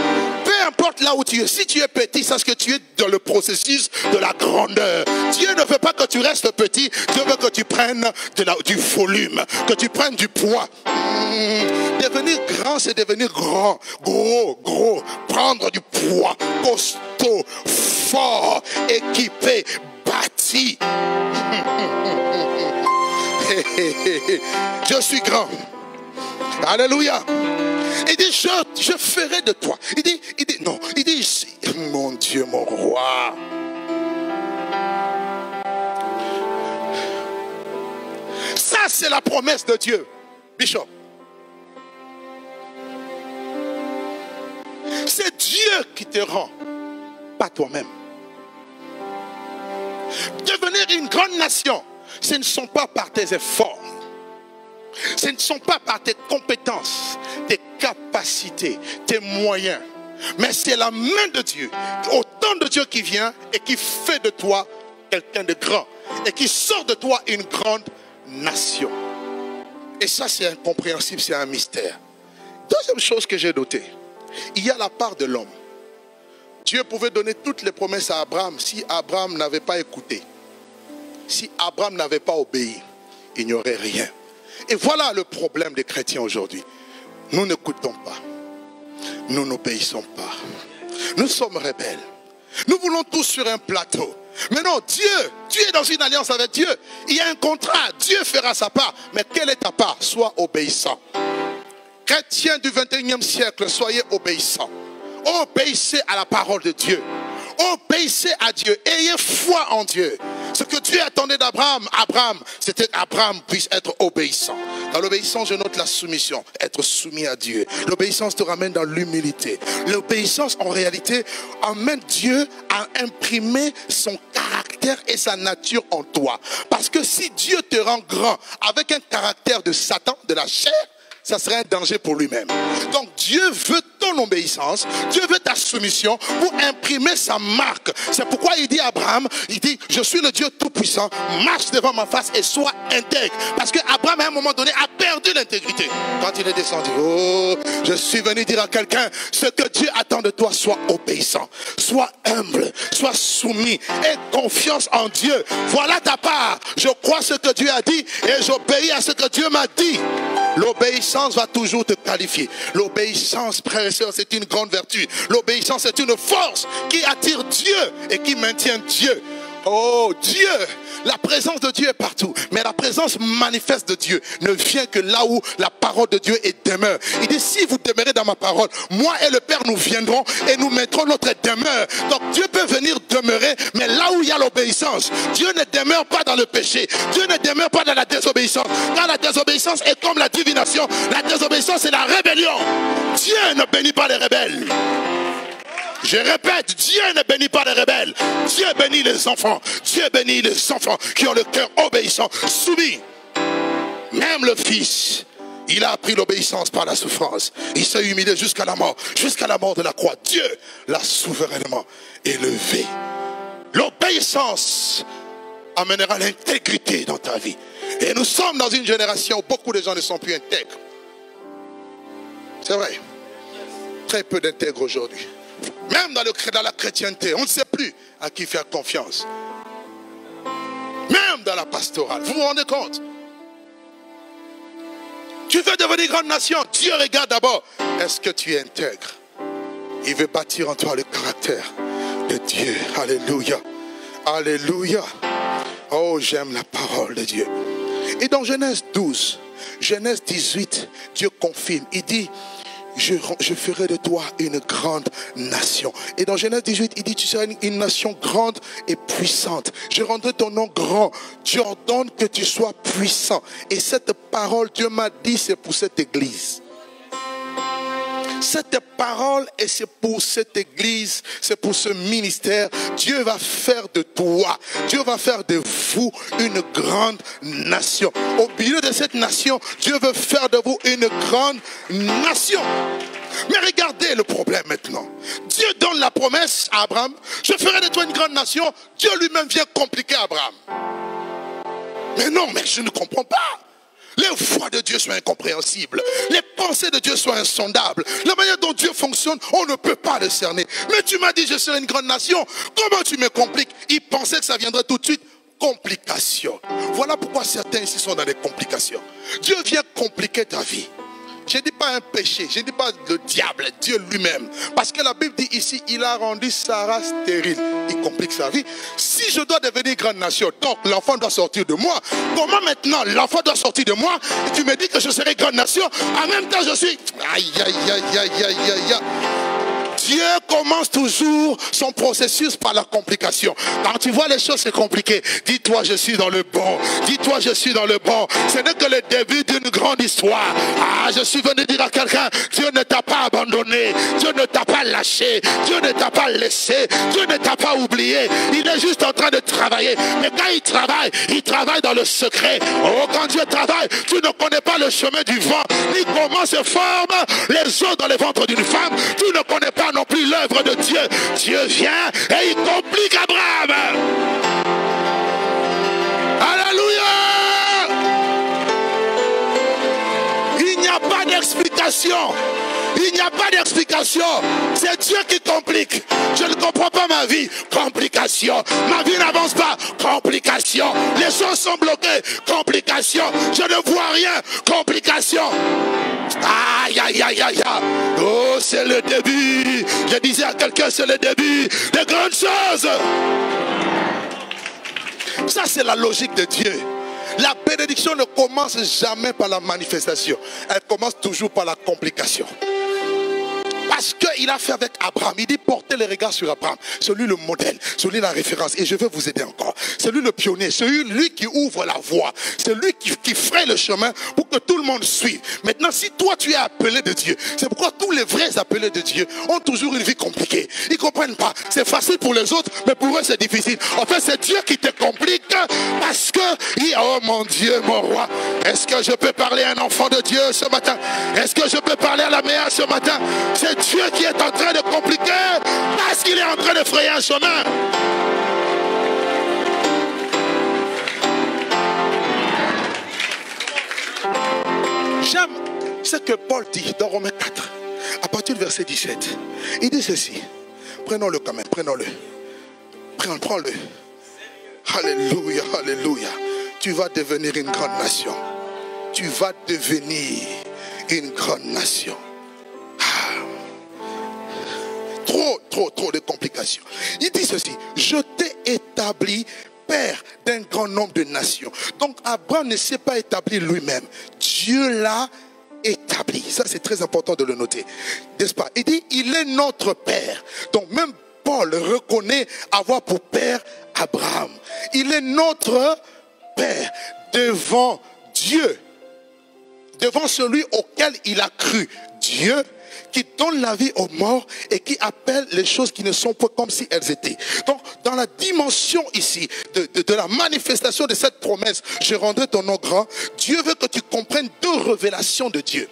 Peu importe là où tu es. Si tu es petit, sache que tu es dans le processus de la grandeur. Dieu ne veut pas que tu restes petit. Dieu veut que tu prennes du volume, que tu prennes du poids. Hmm. Devenir grand, c'est devenir grand, gros, gros. Prendre du poids, costaud, fort, équipé, bâti. <laughs> Je suis grand. Alléluia. Il dit, je, je ferai de toi. Il dit, il dit, non, il dit, mon Dieu, mon roi. Ça, c'est la promesse de Dieu, Bishop. C'est Dieu qui te rend, pas toi-même. Devenir une grande nation, ce ne sont pas par tes efforts. Ce ne sont pas par tes compétences, tes capacités, tes moyens. Mais c'est la main de Dieu, autant de Dieu qui vient et qui fait de toi quelqu'un de grand et qui sort de toi une grande nation. Et ça, c'est incompréhensible, c'est un mystère. Deuxième chose que j'ai notée, il y a la part de l'homme. Dieu pouvait donner toutes les promesses à Abraham si Abraham n'avait pas écouté. Si Abraham n'avait pas obéi, il n'y aurait rien. Et voilà le problème des chrétiens aujourd'hui. Nous n'écoutons pas. Nous n'obéissons pas. Nous sommes rebelles. Nous voulons tous sur un plateau. Mais non, Dieu, tu es dans une alliance avec Dieu. Il y a un contrat. Dieu fera sa part. Mais quelle est ta part? Sois obéissant. Chrétiens du 21e siècle, soyez obéissants. Obéissez à la parole de Dieu. Obéissez à Dieu. Ayez foi en Dieu. Ce que Dieu attendait d'Abraham, Abraham, c'était qu'Abraham puisse être obéissant. Dans l'obéissance, je note la soumission, être soumis à Dieu. L'obéissance te ramène dans l'humilité. L'obéissance, en réalité, amène Dieu à imprimer son caractère et sa nature en toi. Parce que si Dieu te rend grand avec un caractère de Satan, de la chair, ça serait un danger pour lui-même. Donc Dieu veut ton obéissance, Dieu veut ta soumission pour imprimer sa marque. C'est pourquoi il dit à Abraham, il dit, je suis le Dieu Tout-Puissant, marche devant ma face et sois intègre. Parce que Abraham, à un moment donné, a perdu l'intégrité. Quand il est descendu, oh, je suis venu dire à quelqu'un, ce que Dieu attend de toi, sois obéissant, sois humble, sois soumis, et confiance en Dieu. Voilà ta part. Je crois ce que Dieu a dit et j'obéis à ce que Dieu m'a dit. L'obéissance va toujours te qualifier. L'obéissance, frère c'est une grande vertu. L'obéissance est une force qui attire Dieu et qui maintient Dieu. Oh Dieu, la présence de Dieu est partout, mais la présence manifeste de Dieu ne vient que là où la parole de Dieu est demeure. Il dit, si vous demeurez dans ma parole, moi et le Père nous viendrons et nous mettrons notre demeure. Donc Dieu peut venir demeurer, mais là où il y a l'obéissance, Dieu ne demeure pas dans le péché, Dieu ne demeure pas dans la désobéissance. Car la désobéissance est comme la divination, la désobéissance est la rébellion. Dieu ne bénit pas les rebelles. Je répète, Dieu ne bénit pas les rebelles. Dieu bénit les enfants. Dieu bénit les enfants qui ont le cœur obéissant, soumis. Même le Fils, il a appris l'obéissance par la souffrance. Il s'est humilié jusqu'à la mort, jusqu'à la mort de la croix. Dieu l'a souverainement élevé. L'obéissance amènera l'intégrité dans ta vie. Et nous sommes dans une génération où beaucoup de gens ne sont plus intègres. C'est vrai. Très peu d'intègres aujourd'hui. Même dans, le, dans la chrétienté, on ne sait plus à qui faire confiance. Même dans la pastorale. Vous vous rendez compte? Tu veux devenir grande nation Dieu regarde d'abord. Est-ce que tu es intègre? Il veut bâtir en toi le caractère de Dieu. Alléluia. Alléluia. Oh, j'aime la parole de Dieu. Et dans Genèse 12, Genèse 18, Dieu confirme. Il dit, je, ferai de toi une grande nation. Et dans Genèse 18, il dit, tu seras une, une, nation grande et puissante. Je rendrai ton nom grand. Dieu ordonne que tu sois puissant. Et cette parole, Dieu m'a dit, c'est pour cette église. Cette parole et c'est pour cette église, c'est pour ce ministère. Dieu va faire de toi, Dieu va faire de vous une grande nation. Au milieu de cette nation, Dieu veut faire de vous une grande nation. Mais regardez le problème maintenant. Dieu donne la promesse à Abraham, je ferai de toi une grande nation. Dieu lui-même vient compliquer Abraham. Mais non, mais je ne comprends pas. Les voix de Dieu sont incompréhensibles. Les pensées de Dieu sont insondables. La manière dont Dieu fonctionne, on ne peut pas le cerner. Mais tu m'as dit, je serai une grande nation. Comment tu me compliques? Il pensait que ça viendrait tout de suite. Complications. Voilà pourquoi certains ici sont dans des complications. Dieu vient compliquer ta vie. Je ne dis pas un péché, je ne dis pas le diable, Dieu lui-même. Parce que la Bible dit ici, il a rendu Sarah stérile. Il complique sa vie. Si je dois devenir grande nation, donc l'enfant doit sortir de moi, comment maintenant l'enfant doit sortir de moi? Tu me dis que je serai grande nation En même temps, je suis... Aïe, aïe, aïe, aïe, aïe, aïe, aïe. Dieu commence toujours son processus par la complication. Quand tu vois les choses c'est compliqué, dis-toi je suis dans le bon. Dis-toi je suis dans le bon. Ce n'est que le début d'une grande histoire. Ah, je suis venu dire à quelqu'un, Dieu ne t'a pas abandonné. Dieu ne t'a pas lâché. Dieu ne t'a pas laissé. Dieu ne t'a pas oublié. Il est juste en train de travailler. Mais quand il travaille, il travaille dans le secret. Oh, quand Dieu travaille, tu ne connais pas le chemin du vent, ni comment se forment les os dans le ventre d'une femme. Tu ne connais pas non plus l'œuvre de Dieu. Dieu vient et il complique Abraham. Alléluia. Il n'y a pas d'explication. Il n'y a pas d'explication. C'est Dieu qui complique. Je ne comprends pas ma vie. Complication. Ma vie n'avance pas. Complication. Les choses sont bloquées. Complication. Je ne vois rien. Complication. Aïe, aïe, aïe, aïe. Oh, c'est le début. Je disais à quelqu'un, c'est le début de grandes choses. Ça, c'est la logique de Dieu. La bénédiction ne commence jamais par la manifestation. Elle commence toujours par la complication. Parce qu'il a fait avec Abraham. Il dit portez les regards sur Abraham. C'est lui le modèle, c'est lui la référence. Et je vais vous aider encore. C'est lui le pionnier, c'est lui qui ouvre la voie. C'est lui qui, qui ferait le chemin pour que tout le monde suive. Maintenant, si toi tu es appelé de Dieu, c'est pourquoi tous les vrais appelés de Dieu ont toujours une vie compliquée. Ils ne comprennent pas. C'est facile pour les autres, mais pour eux c'est difficile. En fait, c'est Dieu qui te complique parce que, oh mon Dieu, mon roi, est-ce que je peux parler à un enfant de Dieu ce matin? Est-ce que je peux parler à la mère ce matin? Dieu qui est en train de compliquer parce qu'il est en train de frayer un chemin. J'aime ce que Paul dit dans Romains 4, à partir du verset 17. Il dit ceci. Prenons-le quand même, prenons-le. Prends-le. Alléluia, alléluia. Tu vas devenir une grande nation. Tu vas devenir une grande nation. Trop, trop, trop de complications. Il dit ceci, je t'ai établi père d'un grand nombre de nations. Donc Abraham ne s'est pas établi lui-même. Dieu l'a établi. Ça, c'est très important de le noter. N'est-ce pas? Il dit, il est notre père. Donc même Paul reconnaît avoir pour père Abraham. Il est notre père devant Dieu. Devant celui auquel il a cru. Dieu qui donne la vie aux morts et qui appelle les choses qui ne sont pas comme si elles étaient. Donc, dans la dimension ici de, la manifestation de cette promesse, je rendrai ton nom grand, Dieu veut que tu comprennes deux révélations de Dieu.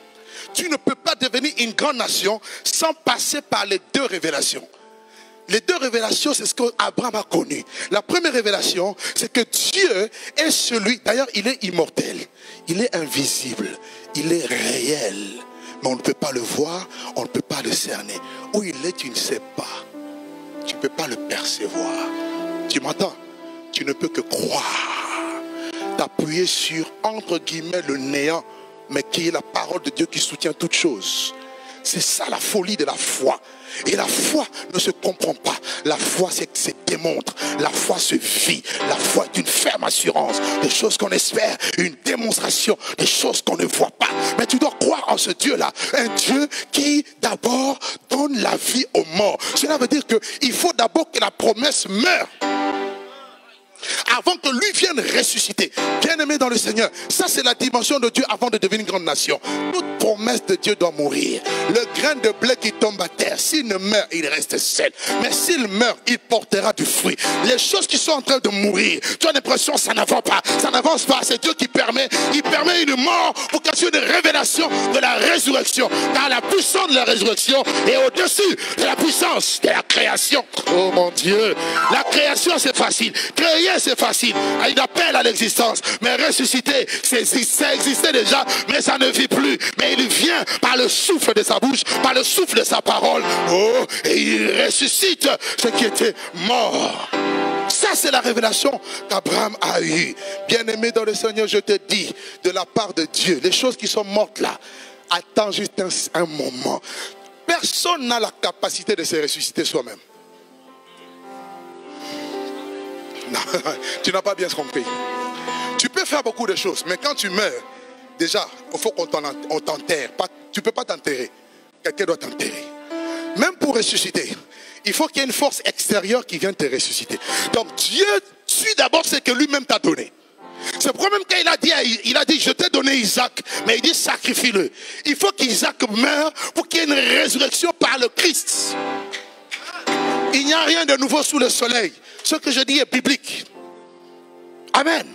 Tu ne peux pas devenir une grande nation sans passer par les deux révélations. Les deux révélations, c'est ce qu'Abraham a connu. La première révélation, c'est que Dieu est celui, d'ailleurs, il est immortel, il est invisible, il est réel on ne peut pas le voir, on ne peut pas le cerner. Où il est, tu ne sais pas. Tu ne peux pas le percevoir. Tu m'entends? Tu ne peux que croire. t'appuyer sur, entre guillemets, le néant, mais qui est la parole de Dieu qui soutient toutes choses. C'est ça la folie de la foi. Et la foi ne se comprend pas. La foi, se démontre. La foi se vit. La foi est une ferme assurance des choses qu'on espère, une démonstration des choses qu'on ne voit pas. Mais tu dois croire en ce Dieu-là. Un Dieu qui d'abord donne la vie aux morts. Cela veut dire qu'il faut d'abord que la promesse meure avant que lui vienne ressusciter. Bien-aimé dans le Seigneur, ça c'est la dimension de Dieu avant de devenir une grande nation. Toute promesse de Dieu doit mourir. Le grain de blé qui tombe à terre, s'il ne meurt, il reste seul. Mais s'il meurt, il portera du fruit. Les choses qui sont en train de mourir, tu as l'impression ça n'avance pas. Ça n'avance pas. C'est Dieu qui permet. Il permet une mort pour qu'il y ait une révélation de la résurrection. Car la puissance de la résurrection est au-dessus de la puissance de la création. Oh mon Dieu. La création, c'est facile. Créer, c'est facile. Il appelle à l'existence. Mais ressusciter, ça existait déjà, mais ça ne vit plus. Mais il vient par le souffle de sa bouche, par le souffle de sa parole. Oh, et il ressuscite ce qui était mort. Ça, c'est la révélation qu'Abraham a eue. Bien-aimé dans le Seigneur, je te dis, de la part de Dieu, les choses qui sont mortes là, attends juste un moment. Personne n'a la capacité de se ressusciter soi-même. <laughs> Tu n'as pas bien compris. Tu peux faire beaucoup de choses, mais quand tu meurs, déjà, il faut qu'on t'enterre. Tu ne peux pas t'enterrer. Quelqu'un doit t'enterrer. Même pour ressusciter, il faut qu'il y ait une force extérieure qui vienne te ressusciter. Donc Dieu suit d'abord ce que lui-même t'a donné. C'est le problème qu'il a dit, il a dit, je t'ai donné Isaac, mais il dit sacrifie-le. Il faut qu'Isaac meure pour qu'il y ait une résurrection par le Christ. Il n'y a rien de nouveau sous le soleil. Ce que je dis est biblique. Amen.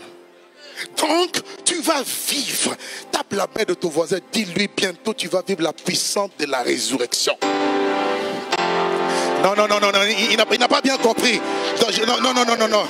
Donc, tu vas vivre. Tape la main de ton voisin. Dis-lui bientôt, tu vas vivre la puissance de la résurrection. Non, non, non, non, non. Il, n'a pas bien compris. Non, non, non, non, non, non.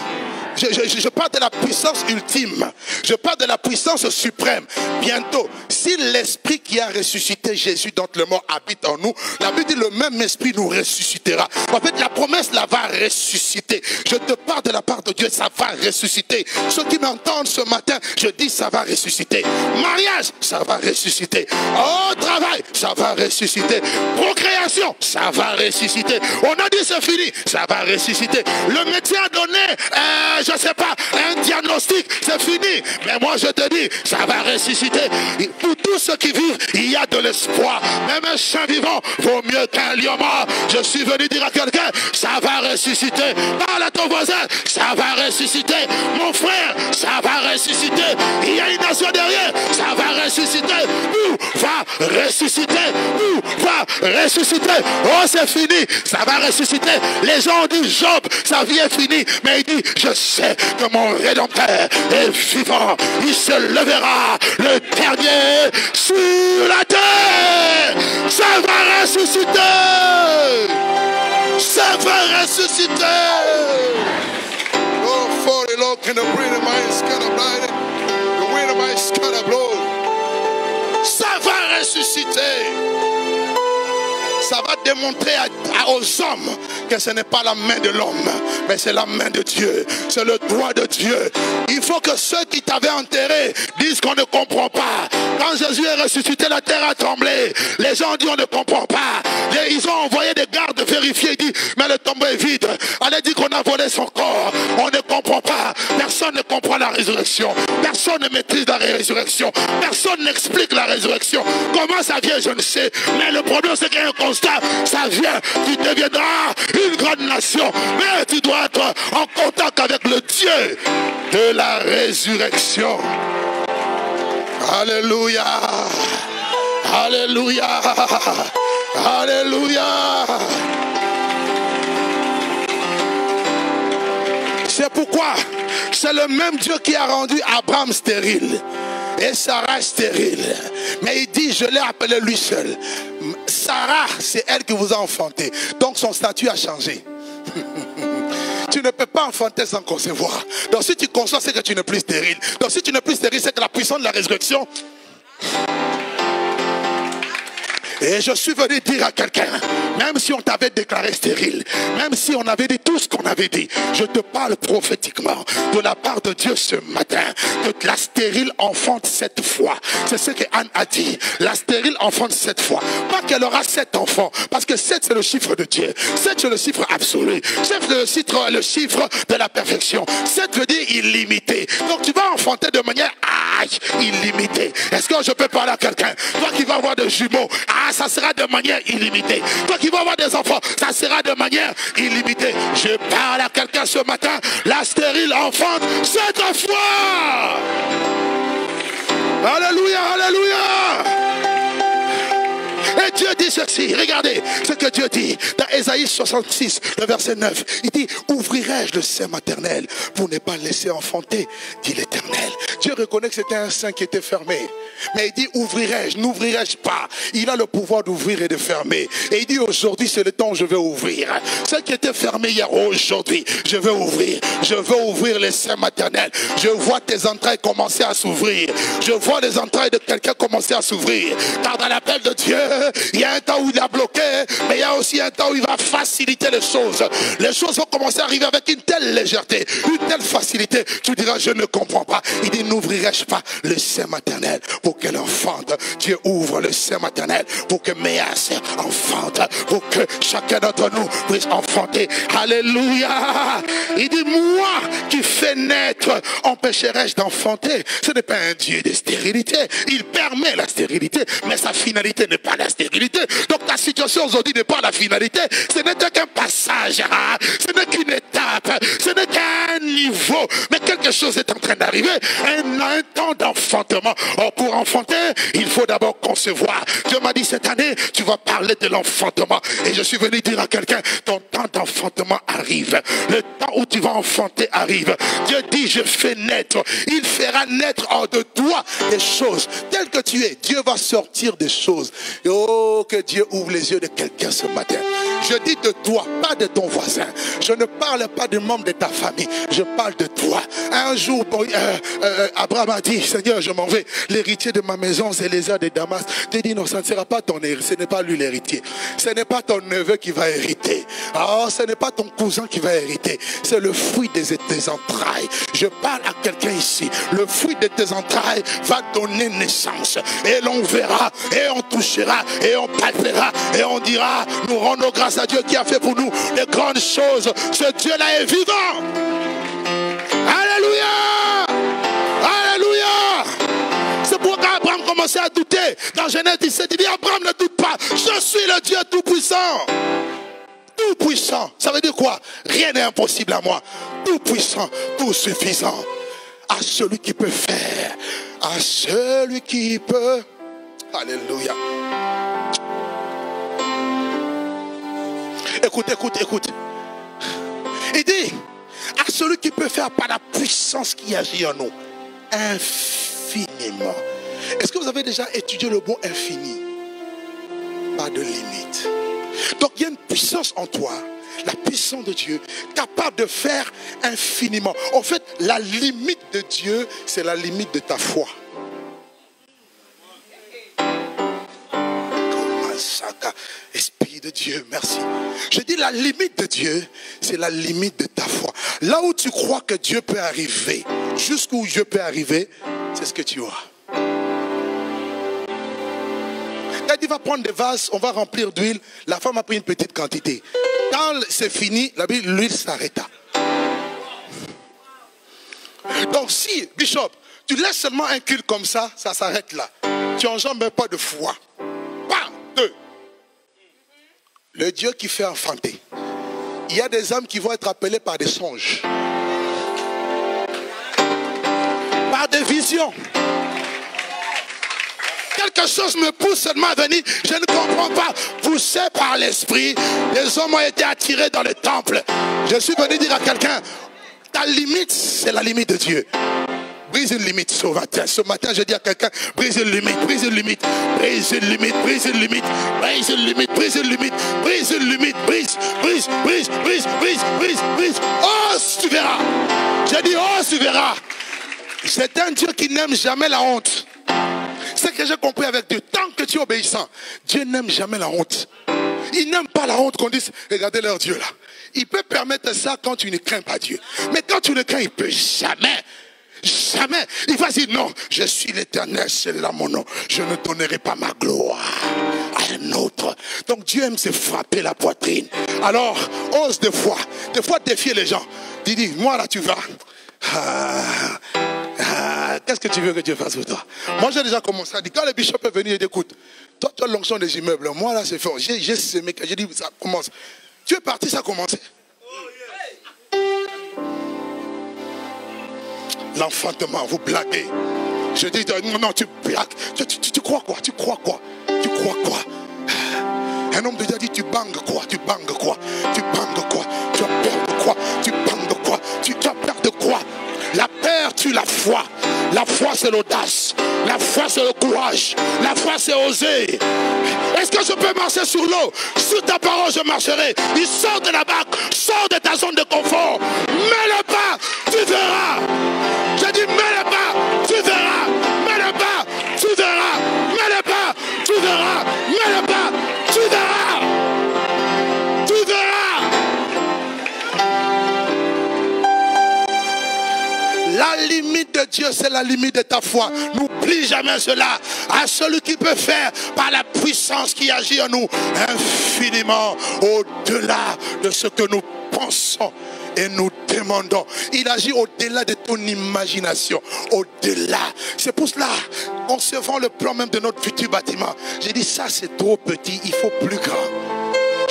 Je, parle de la puissance ultime. Je parle de la puissance suprême. Bientôt, si l'esprit qui a ressuscité Jésus dans le mort habite en nous, la Bible dit le même esprit nous ressuscitera. En fait, la promesse la va ressusciter. Je te parle de la part de Dieu, ça va ressusciter. Ceux qui m'entendent ce matin, je dis ça va ressusciter. Mariage, ça va ressusciter. Oh, travail, ça va ressusciter. Procréation, ça va ressusciter. On a dit c'est fini, ça va ressusciter. Le métier a donné. Euh, je ne sais pas, un diagnostic, c'est fini. Mais moi, je te dis, ça va ressusciter. Pour tous ceux qui vivent, il y a de l'espoir. Même un chien vivant vaut mieux qu'un lion mort. Je suis venu dire à quelqu'un, ça va ressusciter. Parle à ton voisin, ça va ressusciter. Mon frère, ça va ressusciter. Il y a une nation derrière, ça va ressusciter. Où va ressusciter. Où va ressusciter. Oh, c'est fini. Ça va ressusciter. Les gens dit, Job, sa vie est finie. Mais il dit, je sais que mon Rédempteur est vivant. Il se levera le dernier sur la terre. Ça va ressusciter. Ça va ressusciter. Oh, for Lord can the scan of blinded. The wind of my. Ça va ressusciter ça va démontrer aux hommes que ce n'est pas la main de l'homme, mais c'est la main de Dieu. C'est le droit de Dieu. Il faut que ceux qui t'avaient enterré disent qu'on ne comprend pas. Quand Jésus est ressuscité, la terre a tremblé. Les gens disent on ne comprend pas. ils ont envoyé des gardes Ils disent mais le tombeau est vide. Allez dire qu'on a volé son corps. On ne comprend pas. Personne ne comprend la résurrection. Personne ne maîtrise la résurrection. Personne n'explique la résurrection. Comment ça vient, je ne sais. Mais le problème, c'est qu'il y a un constat ça vient, tu deviendras une grande nation. Mais tu dois être en contact avec le Dieu de la résurrection. Alléluia. Alléluia. Alléluia. C'est pourquoi c'est le même Dieu qui a rendu Abraham stérile et Sarah stérile. Mais il dit, je l'ai appelé lui seul. Sarah, c'est elle qui vous a enfanté. Donc son statut a changé. <laughs> tu ne peux pas enfanter sans concevoir. Donc si tu conçois, c'est que tu n'es plus stérile. Donc si tu n'es plus stérile, c'est que la puissance de la résurrection Et je suis venu dire à quelqu'un, même si on t'avait déclaré stérile, même si on avait dit tout ce qu'on avait dit, je te parle prophétiquement de la part de Dieu ce matin, que la stérile enfante cette fois. C'est ce que Anne a dit. La stérile enfante cette fois. Pas qu'elle aura sept enfants, parce que sept c'est le chiffre de Dieu. Sept c'est le chiffre absolu. Sept c'est le chiffre, le chiffre de la perfection. Sept veut dire illimité. Donc tu vas enfanter de manière illimitée. Est-ce que je peux parler à quelqu'un? Toi qui vas avoir des jumeaux, ah, ça sera de manière illimitée. Toi qui vas avoir des enfants, ça sera de manière illimitée. Je parle à quelqu'un ce matin, la stérile enfante cette fois. Alléluia, alléluia. Et Dieu dit ceci, regardez ce que Dieu dit dans Ésaïe 66, le verset 9. Il dit, ouvrirai-je le sein maternel pour ne pas laisser enfanter, dit l'Éternel. Dieu reconnaît que c'était un sein qui était fermé. Mais il dit, ouvrirai-je, n'ouvrirai-je pas? Il a le pouvoir d'ouvrir et de fermer. Et il dit, aujourd'hui, c'est le temps où je vais ouvrir. Ce qui était fermé hier, aujourd'hui, je vais ouvrir. Je veux ouvrir les seins maternels. Je vois tes entrailles commencer à s'ouvrir. Je vois les entrailles de quelqu'un commencer à s'ouvrir. Car dans l'appel de Dieu, il y a un temps où il a bloqué, mais il y a aussi un temps où il va faciliter les choses. Les choses vont commencer à arriver avec une telle légèreté, une telle facilité. Tu diras, je ne comprends pas. Il dit, n'ouvrirai-je pas le sein maternel pour qu'elle enfante? Dieu ouvre le sein maternel pour que Méas enfante, pour que chacun d'entre nous puisse enfanter. Alléluia. Il dit, moi qui fais naître, empêcherai-je d'enfanter? Ce n'est pas un Dieu de stérilité. Il permet la stérilité, mais sa finalité n'est pas la stérilité. Donc ta situation aujourd'hui n'est pas la finalité. Ce n'est qu'un passage. Hein. Ce n'est qu'une étape. Ce n'est qu'un niveau. Mais quelque chose est en train d'arriver. Un, temps d'enfantement. Or, pour enfanter, il faut d'abord concevoir. Dieu m'a dit cette année, tu vas parler de l'enfantement. Et je suis venu dire à quelqu'un, ton temps d'enfantement arrive. Le temps où tu vas enfanter arrive. Dieu dit, je fais naître. Il fera naître hors de toi des choses telles que tu es. Dieu va sortir des choses. Oh, que Dieu ouvre les yeux de quelqu'un ce matin. Je dis de toi, pas de ton voisin. Je ne parle pas des membres de ta famille. Je parle de toi. Un jour, euh, euh, Abraham a dit, Seigneur, je m'en vais. L'héritier de ma maison, c'est les de Damas. Dieu dit, non, ça ne sera pas ton héritier. Ce n'est pas lui l'héritier. Ce n'est pas ton neveu qui va hériter. Oh, ce n'est pas ton cousin qui va hériter. C'est le fruit des, tes entrailles. Je parle à quelqu'un ici. Le fruit de tes entrailles va donner naissance. Et l'on verra, et on touchera, et on palpera, et on dira, nous rendons grâce à Dieu qui a fait pour nous les grandes choses. Ce Dieu-là est vivant. Alléluia. Alléluia. C'est pourquoi Abraham commençait à douter. Dans Genèse 17, il dit, Abraham ne doute pas. Je suis le Dieu Tout-Puissant. Tout-Puissant. Ça veut dire quoi? Rien n'est impossible à moi. Tout-Puissant, tout-suffisant. À celui qui peut faire. À celui qui peut. Alléluia. Écoute, écoute, écoute. Il à celui qui peut faire par la puissance qui agit en nous, infiniment. Est-ce que vous avez déjà étudié le mot infini? Pas de limite. Donc il y a une puissance en toi, la puissance de Dieu, capable de faire infiniment. En fait, la limite de Dieu, c'est la limite de ta foi. De Dieu, merci. Je dis la limite de Dieu, c'est la limite de ta foi. Là où tu crois que Dieu peut arriver, jusqu'où Dieu peut arriver, c'est ce que tu auras. Quand il va prendre des vases, on va remplir d'huile. La femme a pris une petite quantité. Quand c'est fini, l'huile s'arrêta. Donc si, Bishop, tu laisses seulement un culte comme ça, ça s'arrête là. Tu enjambes pas de foi. Le Dieu qui fait enfanter. Il y a des âmes qui vont être appelées par des songes. Par des visions. Quelque chose me pousse seulement à venir. Je ne comprends pas. Poussé par l'esprit, les hommes ont été attirés dans le temple. Je suis venu dire à quelqu'un, ta limite, c'est la limite de Dieu. Brise une limite ce matin. Ce matin, je dis à quelqu'un, brise une limite, brise une limite, brise une limite, brise une limite, brise une limite, brise une limite, brise une limite, brise, brise, brise, brise, brise, brise, brise. Oh, tu verras. J'ai dit, oh, tu verras. C'est un Dieu qui n'aime jamais la honte. C'est que j'ai compris avec Dieu, tant que tu es obéissant, Dieu n'aime jamais la honte. Il n'aime pas la honte qu'on dise, regardez leur Dieu là. Il peut permettre ça quand tu ne crains pas Dieu. Mais quand tu ne crains, il peut jamais. Jamais. Il va dire non, je suis l'éternel, c'est là mon nom. Je ne donnerai pas ma gloire à un autre. Donc Dieu aime se frapper la poitrine. Alors, ose des fois, des fois défier les gens. Dis, dis, moi là tu vas. Ah, ah, Qu'est-ce que tu veux que Dieu fasse pour toi? Moi j'ai déjà commencé à dire, quand le bishop est venu, il écoute, toi tu as l'onction des immeubles, moi là c'est fort. J'ai j'ai semé, j'ai dit, ça commence. Tu es parti, ça a commencé. L'enfantement, vous blaguez. Je dis, non, non, tu blagues. Tu, tu- tu- tu crois quoi? Tu crois quoi? Tu crois quoi? Un homme de Dieu dit, tu bangues quoi? Tu bangues quoi? Tu bangues quoi? Tu as peur de quoi? Tu bangues quoi? Tu, as peur de quoi? La peur tue la foi. La foi, c'est l'audace. La foi, c'est le courage. La foi, c'est oser. Est-ce que je peux marcher sur l'eau? Sur ta parole, je marcherai. Il sort de la barque, sors de ta zone de confort. Mets le pas, tu verras. J'ai dit, mets le pas, tu verras. Mets le pas, tu verras. Mets le pas, tu verras. Mets le pas, tu verras. Tu verras. La limite de Dieu, c'est la limite de ta foi. N'oublie jamais cela. À celui qui peut faire par la puissance qui agit en nous infiniment au-delà de ce que nous pensons et nous demandons. Il agit au-delà de ton imagination. Au-delà. C'est pour cela, concevant le plan même de notre futur bâtiment, j'ai dit ça c'est trop petit, il faut plus grand.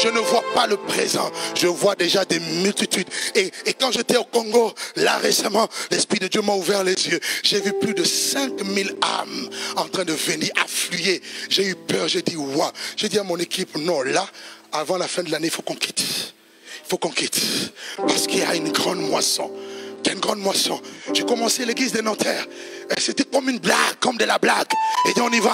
Je ne vois pas le présent. Je vois déjà des multitudes. Et, quand j'étais au Congo, là récemment, l'Esprit de Dieu m'a ouvert les yeux. J'ai vu plus de 5000 âmes en train de venir affluer. J'ai eu peur. J'ai dit, waouh. J'ai dit à mon équipe, non, là, avant la fin de l'année, il faut qu'on quitte. Faut qu'on quitte. Parce qu'il y a une grande moisson. Une grande moisson. J'ai commencé l'église des Nanterres. Et C'était comme une blague, comme de la blague. Et on y va.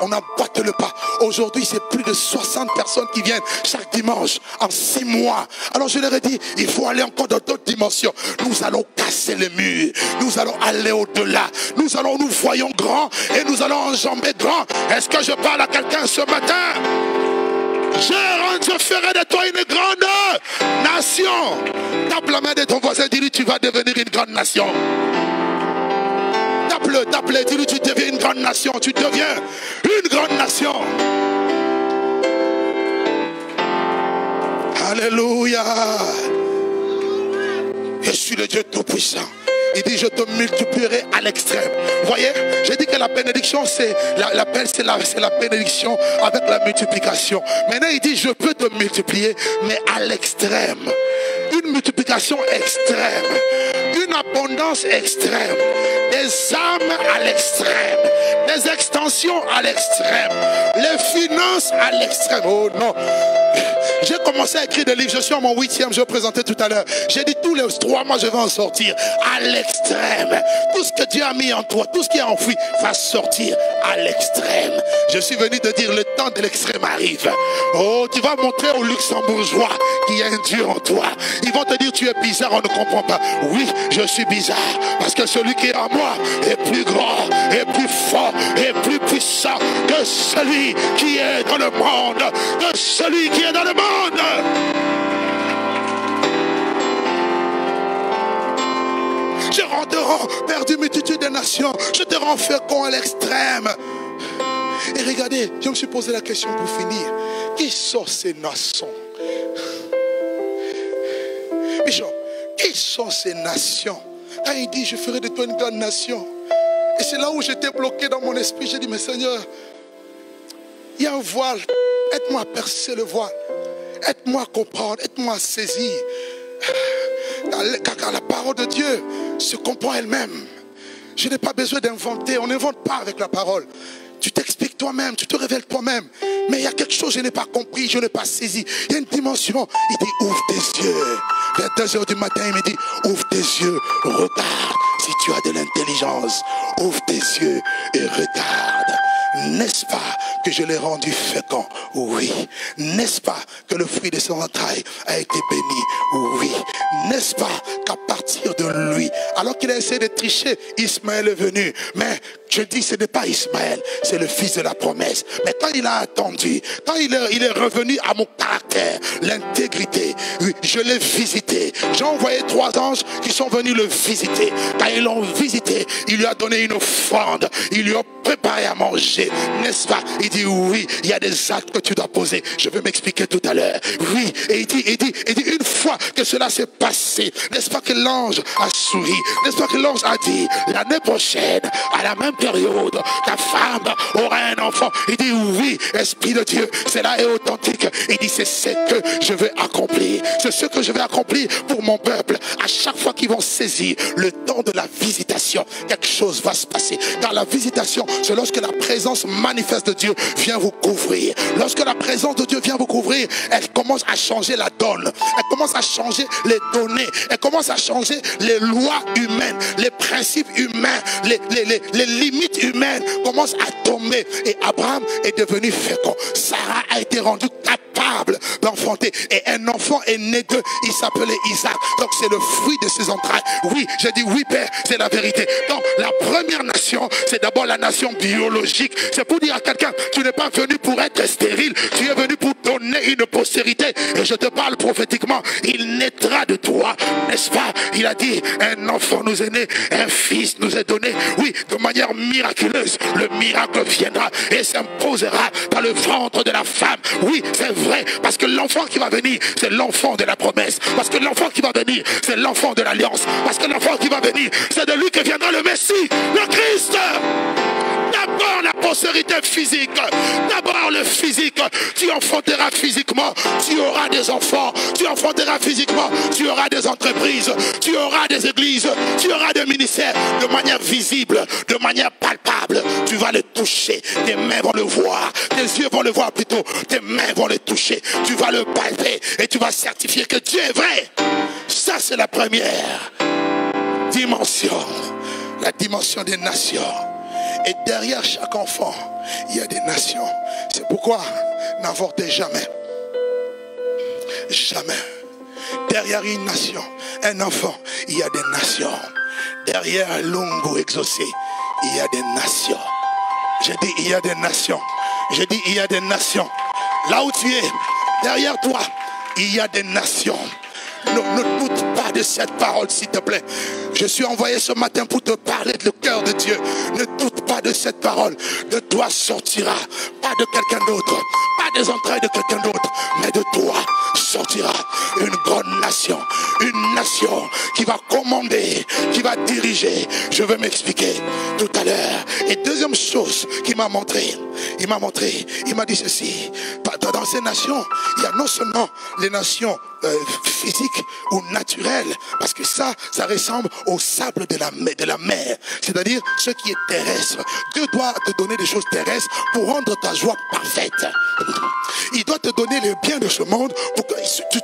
On emboîte le pas. Aujourd'hui, c'est plus de 60 personnes qui viennent chaque dimanche en six mois. Alors je leur ai dit, il faut aller encore dans d'autres dimensions. Nous allons casser les murs. Nous allons aller au-delà. Nous allons, nous voyons grand et nous allons enjamber grand. Est-ce que je parle à quelqu'un ce matin? Je, ferai de toi une grande nation. Tape la main de ton voisin, dis-lui, tu vas devenir une grande nation. Tape-le, tape-le, dis-lui, tu deviens une grande nation. Tu deviens une grande nation. Alléluia. Je suis le Dieu Tout-Puissant. Il dit, je te multiplierai à l'extrême. Voyez, j'ai dit que la bénédiction, c'est la, la, la, bénédiction avec la multiplication. Maintenant, il dit, je peux te multiplier, mais à l'extrême. Une multiplication extrême. Une abondance extrême. Des âmes à l'extrême. Des extensions à l'extrême. Les finances à l'extrême. Oh non. J'ai commencé à écrire des livres. Je suis à mon huitième, je présenter tout à l'heure. J'ai dit tous les trois mois, je vais en sortir à l'extrême. Tout ce que Dieu a mis en toi, tout ce qui est enfoui, va sortir à l'extrême. Je suis venu te dire, le temps de l'extrême arrive. Oh, tu vas montrer aux luxembourgeois qu'il y a un Dieu en toi. Ils vont te dire, tu es bizarre, on ne comprend pas. Oui, je suis bizarre. Parce que celui qui est en moi est plus grand, est plus fort, est plus puissant que celui qui est dans le monde. Que celui qui est dans le monde. Je Père d'une multitude de nations. Je te rends fécond à l'extrême. Et regardez, je me suis posé la question pour finir. Qui sont ces nations? Bishop, qui sont ces nations? Quand il dit, je ferai de toi une grande nation. Et c'est là où j'étais bloqué dans mon esprit. J'ai dit, mais Seigneur, il y a un voile. Aide-moi à percer le voile. Aide-moi à comprendre. Aide-moi à saisir. La parole de Dieu se comprend elle-même. Je n'ai pas besoin d'inventer. On n'invente pas avec la parole. Tu t'expliques toi-même, tu te révèles toi-même. Mais il y a quelque chose que je n'ai pas compris, je n'ai pas saisi. Il y a une dimension. Il dit, ouvre tes yeux. Vers 2 heures du matin, il me dit, ouvre tes yeux, regarde. Si tu as de l'intelligence, ouvre tes yeux et regarde. N'est-ce pas que je l'ai rendu fécond? Oui. N'est-ce pas que le fruit de son entraille a été béni? Oui. N'est-ce pas qu'à partir de lui, alors qu'il a essayé de tricher, Ismaël est venu. Mais je dis, ce n'est pas Ismaël, c'est le fils de la promesse. Mais quand il a attendu, quand il est, revenu à mon caractère, l'intégrité, je l'ai visité. J'ai envoyé trois anges qui sont venus le visiter. Quand ils l'ont visité, il lui a donné une offrande. Il lui a préparé à manger. N'est-ce pas? Il dit, oui, il y a des actes que tu dois poser. Je vais m'expliquer tout à l'heure. Oui, et il dit, il dit, il dit, une fois que cela s'est passé, n'est-ce pas que l'ange a souri? N'est-ce pas que l'ange a dit, l'année prochaine, à la même période, ta femme aura un enfant. Il dit oui, Esprit de Dieu, cela est authentique. Il dit c'est ce que je vais accomplir. C'est ce que je vais accomplir pour mon peuple. À chaque fois qu'ils vont saisir le temps de la visitation, quelque chose va se passer. Car la visitation, c'est lorsque la présence manifeste de Dieu vient vous couvrir. Lorsque la présence de Dieu vient vous couvrir, elle commence à changer la donne. Elle commence à changer les données. Elle commence à changer les lois humaines, les principes humains, les, les, les, les limites humaines commencent à tomber. Et Abraham est devenu fécond. Sarah a été rendue capable d'enfanter. Et un enfant est né d'eux. Il s'appelait Isaac. Donc c'est le fruit de ses entrailles. Oui, j'ai dit oui, Père, c'est la vérité. Donc la première nation, c'est d'abord la nation biologique. C'est pour dire à quelqu'un, tu n'es pas venu pour être stérile. Tu es venu pour donner une postérité. Et je te parle prophétiquement. Il naîtra de toi. N'est-ce pas? Il a dit, un enfant nous est né, un fils nous est donné. Oui, de manière miraculeuse, le miracle viendra et s'imposera dans le ventre de la femme. Oui, c'est vrai, parce que l'enfant qui va venir, c'est l'enfant de la promesse. Parce que l'enfant qui va venir, c'est l'enfant de l'alliance. Parce que l'enfant qui va venir, c'est de lui que viendra le Messie, le Christ. La postérité physique. D'abord le physique. Tu enfanteras physiquement. Tu auras des enfants. Tu enfanteras physiquement. Tu auras des entreprises. Tu auras des églises. Tu auras des ministères de manière visible, de manière palpable. Tu vas le toucher. Tes mains vont le voir. Tes yeux vont le voir plutôt. Tes mains vont le toucher. Tu vas le palper et tu vas certifier que Dieu est vrai. Ça, c'est la première dimension. La dimension des nations. Et derrière chaque enfant, il y a des nations. C'est pourquoi n'avortez jamais. Jamais. Derrière une nation, un enfant, il y a des nations. Derrière un longo exaucé, il y a des nations. J'ai dit, il y a des nations. J'ai dit, il y a des nations. Là où tu es, derrière toi, il y a des nations. De cette parole, s'il te plaît. Je suis envoyé ce matin pour te parler de le cœur de Dieu. Ne doute pas de cette parole. De toi sortira, pas de quelqu'un d'autre, pas des entrailles de quelqu'un d'autre, mais de toi sortira une grande nation. Une nation qui va commander, qui va diriger. Je vais m'expliquer tout à l'heure. Et deuxième chose qu'il m'a montré, il m'a montré, il m'a dit ceci. Dans ces nations, il y a non seulement les nations euh, physiques ou naturelles, parce que ça, ça ressemble au sable de la, mer- c'est-à-dire ce qui est terrestre. Dieu doit te donner des choses terrestres pour rendre ta joie parfaite. Il doit te donner le bien de ce monde pour que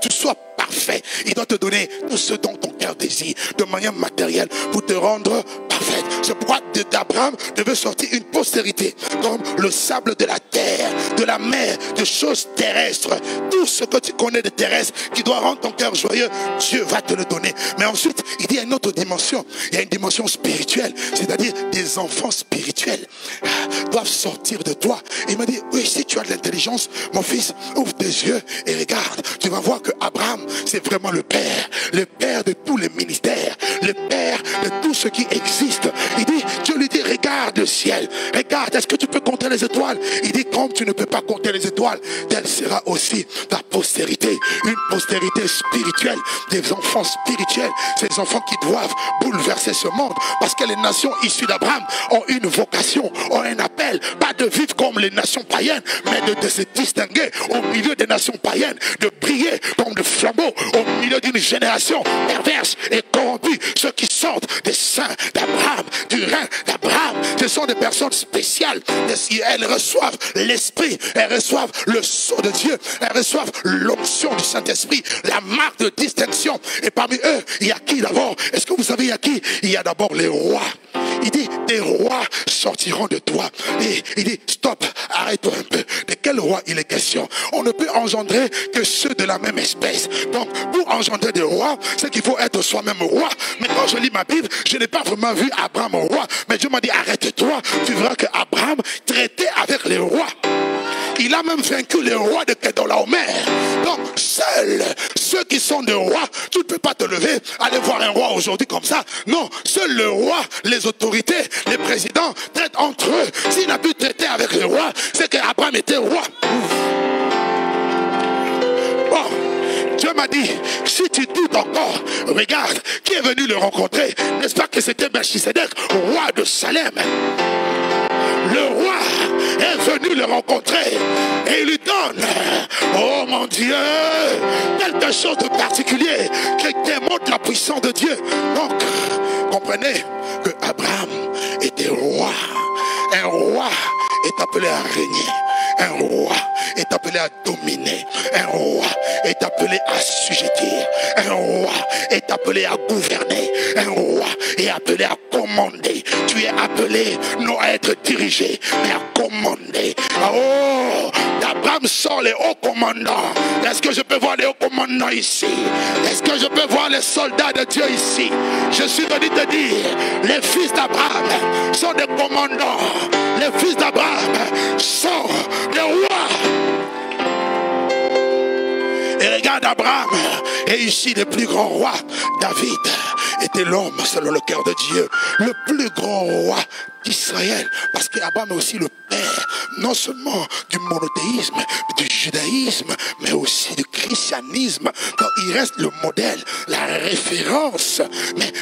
tu, sois parfait. Il doit te donner tout ce dont ton cœur désire de manière matérielle pour te rendre parfaite. C'est pourquoi d'Abraham devait sortir une postérité comme le sable de la terre, de la mer, de choses terrestres. Tout ce que tu connais de terrestre qui doit rendre ton cœur joyeux, Dieu va te le donner. Mais ensuite, il dit il y a une autre dimension. Il y a une dimension spirituelle, c'est-à-dire des enfants spirituels ah, doivent sortir de toi. Il m'a dit, oui, si tu as de l'intelligence, mon fils, ouvre tes yeux et regarde. Tu vas voir que Abraham, c'est vraiment le père, le père de tous les ministères, le père de tout ce qui existe. Il Dieu lui regarde le ciel, regarde, est-ce que tu peux compter les étoiles? Il dit, comme tu ne peux pas compter les étoiles, telle sera aussi ta postérité, une postérité spirituelle, des enfants spirituels, ces enfants qui doivent bouleverser ce monde, parce que les nations issues d'Abraham ont une vocation, ont un appel, pas de vivre comme les nations païennes, mais de, de se distinguer au milieu des nations païennes, de briller comme des flambeaux au milieu d'une génération perverse et corrompue. Ceux qui sortent des saints d'Abraham, du rein d'Abraham, ce sont des personnes spéciales. Elles reçoivent l'Esprit, elles reçoivent le sceau de Dieu, elles reçoivent l'onction du Saint-Esprit, la marque de distinction. Et parmi eux, il y a qui d'abord? Est-ce que vous savez, il y a qui? Il y a d'abord les rois. Il dit, des rois sortiront de toi. Il dit, stop, arrête-toi un peu. De quel roi il est question? On ne peut engendrer que ceux de la même espèce. Donc, pour engendrer des rois, c'est qu'il faut être soi-même roi. Mais quand je lis ma Bible, je n'ai pas vraiment vu Abraham roi. Mais Dieu m'a dit, arrête-toi. Tu verras que Abraham traitait avec les rois. Il a même vaincu les rois de Kedolaomer. Donc, seuls ceux qui sont des rois, tu ne peux pas te lever, aller voir un roi aujourd'hui comme ça. Non, seul le roi, les autorités, les présidents traitent entre eux. S'il n'a pu traiter avec les rois, c'est qu'Abraham était roi. Bon, Dieu m'a dit, si tu doutes encore, regarde, qui est venu le rencontrer? N'est-ce pas que c'était Melchisedec, roi de Salem? Le roi est venu le rencontrer et il lui donne, oh mon Dieu, quelque chose de particulier qui démontre la puissance de Dieu. Donc, comprenez que Abraham était roi. Un roi est appelé à régner. Un roi est appelé à dominer. Un roi est appelé à assujettir. Un roi est appelé à gouverner. Un roi est appelé à commander. Tu es appelé non à être dirigé, mais à commander. Oh, d'Abraham sort les hauts commandants. Est-ce que je peux voir les hauts commandants ici? Est-ce que je peux voir les soldats de Dieu ici? Je suis venu te dire, les fils d'Abraham sont des commandants. Les fils d'Abraham sont des rois. Et regarde Abraham et ici le plus grand roi, David, était l'homme selon le cœur de Dieu, le plus grand roi d'Israël. Parce qu'Abraham est aussi le père, non seulement du monothéisme, du judaïsme, mais aussi du christianisme. Donc il reste le modèle, la référence. Mais,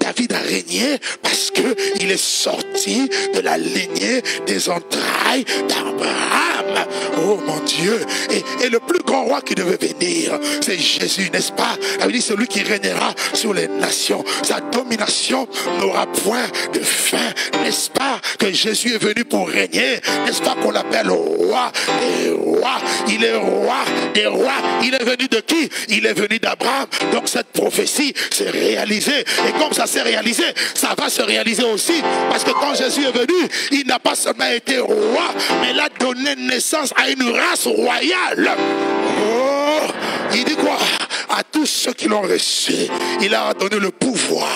David a régné parce qu'il est sorti de la lignée des entrailles d'Abraham. Oh mon Dieu. Et, le plus grand roi qui devait venir, c'est Jésus, n'est-ce pas? Il dit celui qui régnera sur les nations. Sa domination n'aura point de fin, n'est-ce pas Que Jésus est venu pour régner, n'est-ce pas qu'on l'appelle roi des rois? Il est roi des rois. Il est venu de qui? Il est venu d'Abraham. Donc cette prophétie s'est réalisée. Et comme ça s'est réalisé, ça va se réaliser aussi. Parce que quand Jésus est venu, il n'a pas seulement été roi, mais il a donné naissance à une race royale. Oh, il dit quoi? À tous ceux qui l'ont reçu, il a donné le pouvoir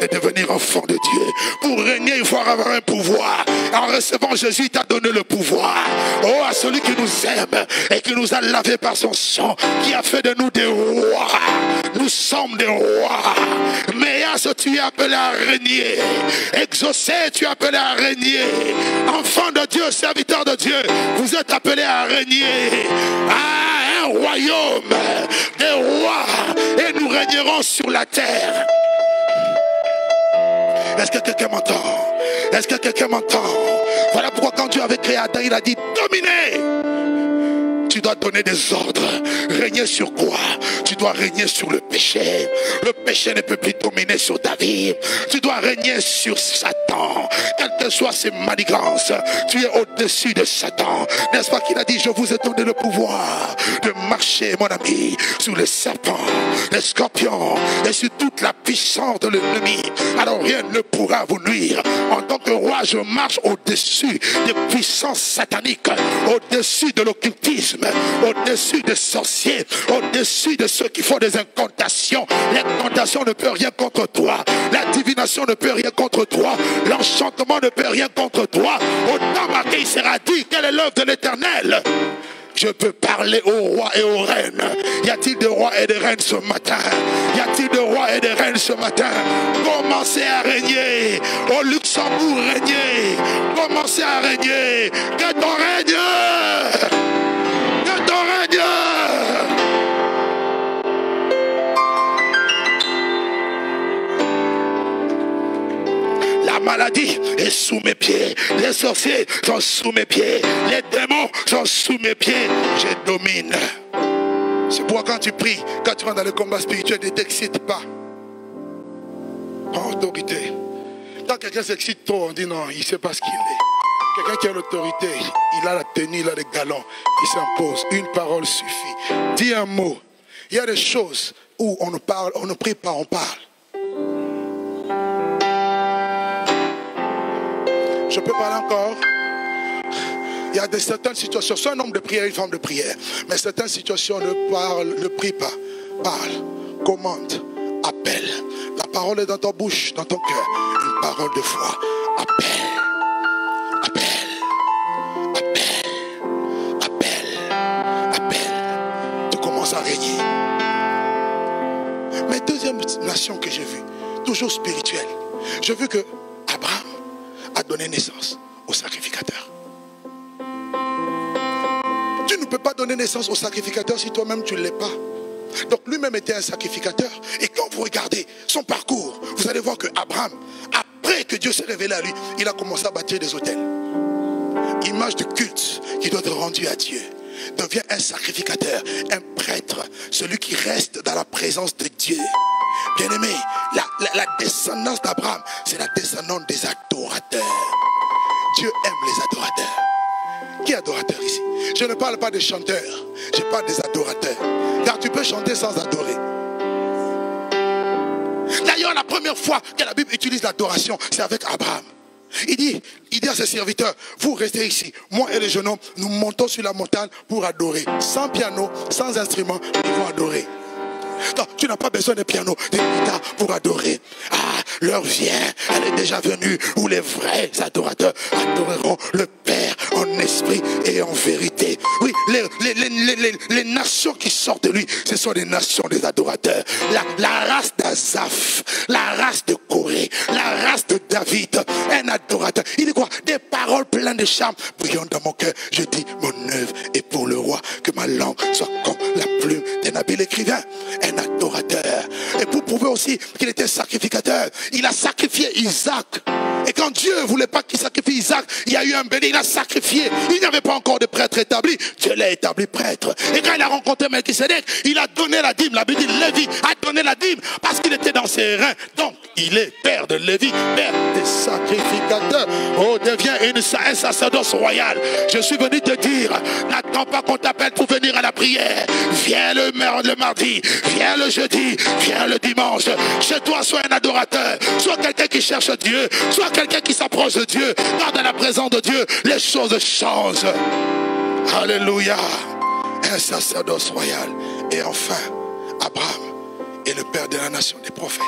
de devenir enfant de Dieu. Pour régner, il faut avoir un pouvoir. En recevant Jésus, il t'a donné le pouvoir. Oh, à celui qui nous aime et qui nous a lavé par son sang, qui a fait de nous des rois. Nous sommes des rois. Mais ce tu es appelé à régner. Exaucé, tu es appelé à régner. Enfant de Dieu, serviteur de Dieu, vous êtes appelé à régner. À un royaume des rois. Et nous régnerons sur la terre. Est-ce que quelqu'un m'entend? Est-ce que quelqu'un m'entend? Voilà pourquoi quand Dieu avait créé Adam, il a dit dominez dois donner des ordres. Régner sur quoi? Tu dois régner sur le péché. Le péché ne peut plus dominer sur David. Tu dois régner sur Satan. Quelles que soient ses manigances, tu es au-dessus de Satan. N'est-ce pas qu'il a dit, je vous ai donné le pouvoir de marcher, mon ami, sur les serpents, les scorpions et sur toute la puissance de l'ennemi. Alors rien ne pourra vous nuire. En tant que roi, je marche au-dessus des puissances sataniques, au-dessus de l'occultisme, au-dessus des sorciers, au-dessus de ceux qui font des incantations. L'incantation ne peut rien contre toi. La divination ne peut rien contre toi. L'enchantement ne peut rien contre toi. Autant marqué, il sera dit, quelle est l'œuvre de l'éternel je peux parler aux rois et aux reines. Y a-t-il de rois et de reines ce matin? Y a-t-il de rois et de reines ce matin? Commencez à régner. Au Luxembourg, régner. Commencez à régner. Que ton règne la maladie est sous mes pieds. Les sorciers sont sous mes pieds. Les démons sont sous mes pieds. Je domine. C'est pourquoi quand tu pries, quand tu vas dans le combat spirituel, ne t'excite pas. En autorité. Quand quelqu'un s'excite trop, on dit non, il ne sait pas ce qu'il est. Quelqu'un qui a l'autorité, il a la tenue, il a les galons, il s'impose. Une parole suffit. Dis un mot. Il y a des choses où on ne parle, on ne prie pas, on parle. Je peux parler encore il y a des certaines situations, soit un homme de prière, une femme de prière, mais certaines situations ne parlent, ne prient pas. Parle, commande, appelle. La parole est dans ta bouche, dans ton cœur. Une parole de foi. Appelle, appelle, appelle, appelle, appelle. Tu commences à régner. Mais deuxième nation que j'ai vue, toujours spirituelle, j'ai vu que Abraham a donné naissance au sacrificateur. Tu ne peux pas donner naissance au sacrificateur si toi-même tu ne l'es pas. Donc lui-même était un sacrificateur. Et quand vous regardez son parcours, vous allez voir que Abraham, après que Dieu s'est révélé à lui, il a commencé à bâtir des hôtels. Image de culte qui doit être rendu à Dieu. Devient un sacrificateur, un prêtre, celui qui reste dans la présence de Dieu. Bien aimé, la, la descendance d'Abraham, c'est la descendance des adorateurs. Dieu aime les adorateurs. Qui est adorateur ici? Je ne parle pas des chanteurs, je parle des adorateurs. Car tu peux chanter sans adorer. D'ailleurs, la première fois que la Bible utilise l'adoration, c'est avec Abraham. Il dit, il dit à ses serviteurs, vous restez ici. Moi et les jeunes hommes, nous montons sur la montagne pour adorer. Sans piano, sans instrument, ils vont adorer. Tu n'as pas besoin de piano, de guitare pour adorer. Ah, l'heure vient, elle est déjà venue où les vrais adorateurs adoreront le Père en esprit et en vérité. Oui, les, les, les, nations qui sortent de lui, ce sont des nations des adorateurs. La, la race d'Azaph, la race de Corée, la race de David, un adorateur. Il dit quoi? Des paroles pleines de charme. Brillant dans mon cœur, je dis mon œuvre est pour le roi. Que ma langue soit comme la plume d'un habile écrivain un adorateur. Et pour prouver aussi qu'il était sacrificateur, il a sacrifié Isaac. Et quand Dieu ne voulait pas qu'il sacrifie Isaac, il y a eu un béni, il a sacrifié. Il n'y avait pas encore de prêtre établi. Dieu l'a établi prêtre. Et quand il a rencontré Melchisedec, il a donné la dîme. La Bible dit Lévi a donné la dîme parce qu'il était dans ses reins. Donc, il est père de Lévi, père des sacrificateurs. Oh, devient une, un sacerdoce royal. Je suis venu te dire, n'attends pas qu'on t'appelle pour venir à la prière. Viens le, mardi, viens le jeudi, viens le dimanche. Chez toi, sois un adorateur, sois quelqu'un qui cherche Dieu, sois quelqu'un qui s'approche de Dieu. Dans la présence de Dieu, les choses changent. Alléluia. Un sacerdoce royal. Et enfin, Abraham est le père de la nation des prophètes.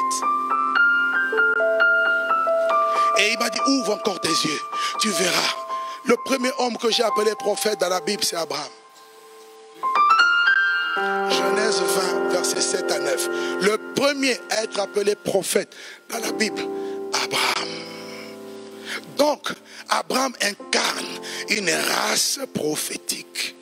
Et il m'a dit, ouvre encore tes yeux, tu verras. Le premier homme que j'ai appelé prophète dans la Bible, c'est Abraham. Genèse 20, versets 7 à 9. Le premier à être appelé prophète dans la Bible, Abraham. Donc, Abraham incarne une race prophétique.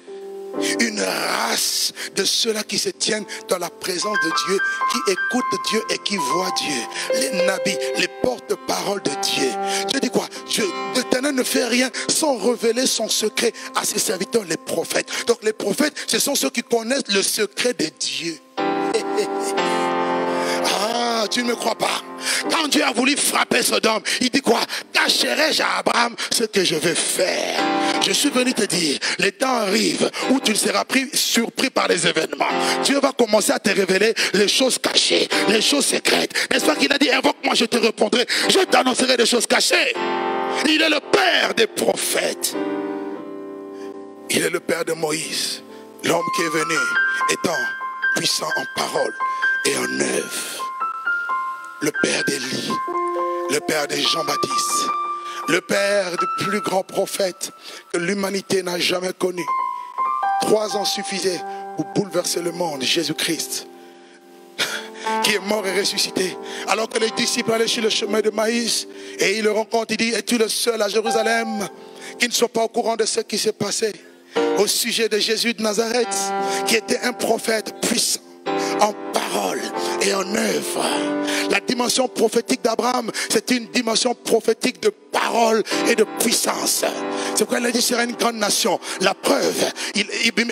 Une race de ceux-là qui se tiennent dans la présence de Dieu, qui écoutent Dieu et qui voient Dieu. Les nabis, les porte-parole de Dieu. Dieu dit quoi? Dieu, l'éternel ne fait rien sans révéler son secret à ses serviteurs, les prophètes. Donc les prophètes, ce sont ceux qui connaissent le secret de Dieu. <laughs> Tu ne me crois pas quand Dieu a voulu frapper Sodome, il dit quoi? Cacherai-je à Abraham ce que je vais faire? Je suis venu te dire, les temps arrivent où tu seras pris, surpris par les événements. Dieu va commencer à te révéler les choses cachées, les choses secrètes. N'est-ce pas qu'il a dit, invoque-moi, je te répondrai, je t'annoncerai des choses cachées. Il est le père des prophètes. Il est le père de Moïse, l'homme qui est venu étant puissant en parole et en œuvre le père d'Élie, le père de Jean-Baptiste, le père du plus grand prophète que l'humanité n'a jamais connu. Trois ans suffisaient pour bouleverser le monde, Jésus-Christ, <laughs> qui est mort et ressuscité. Alors que les disciples allaient sur le chemin de Maïs, et il le rencontre, il dit, es-tu le seul à Jérusalem qui ne soit pas au courant de ce qui s'est passé? Au sujet de Jésus de Nazareth, qui était un prophète puissant en parole et en œuvre. La dimension prophétique d'Abraham, c'est une dimension prophétique de parole et de puissance. C'est pourquoi il a dit sera une grande nation. La preuve, il,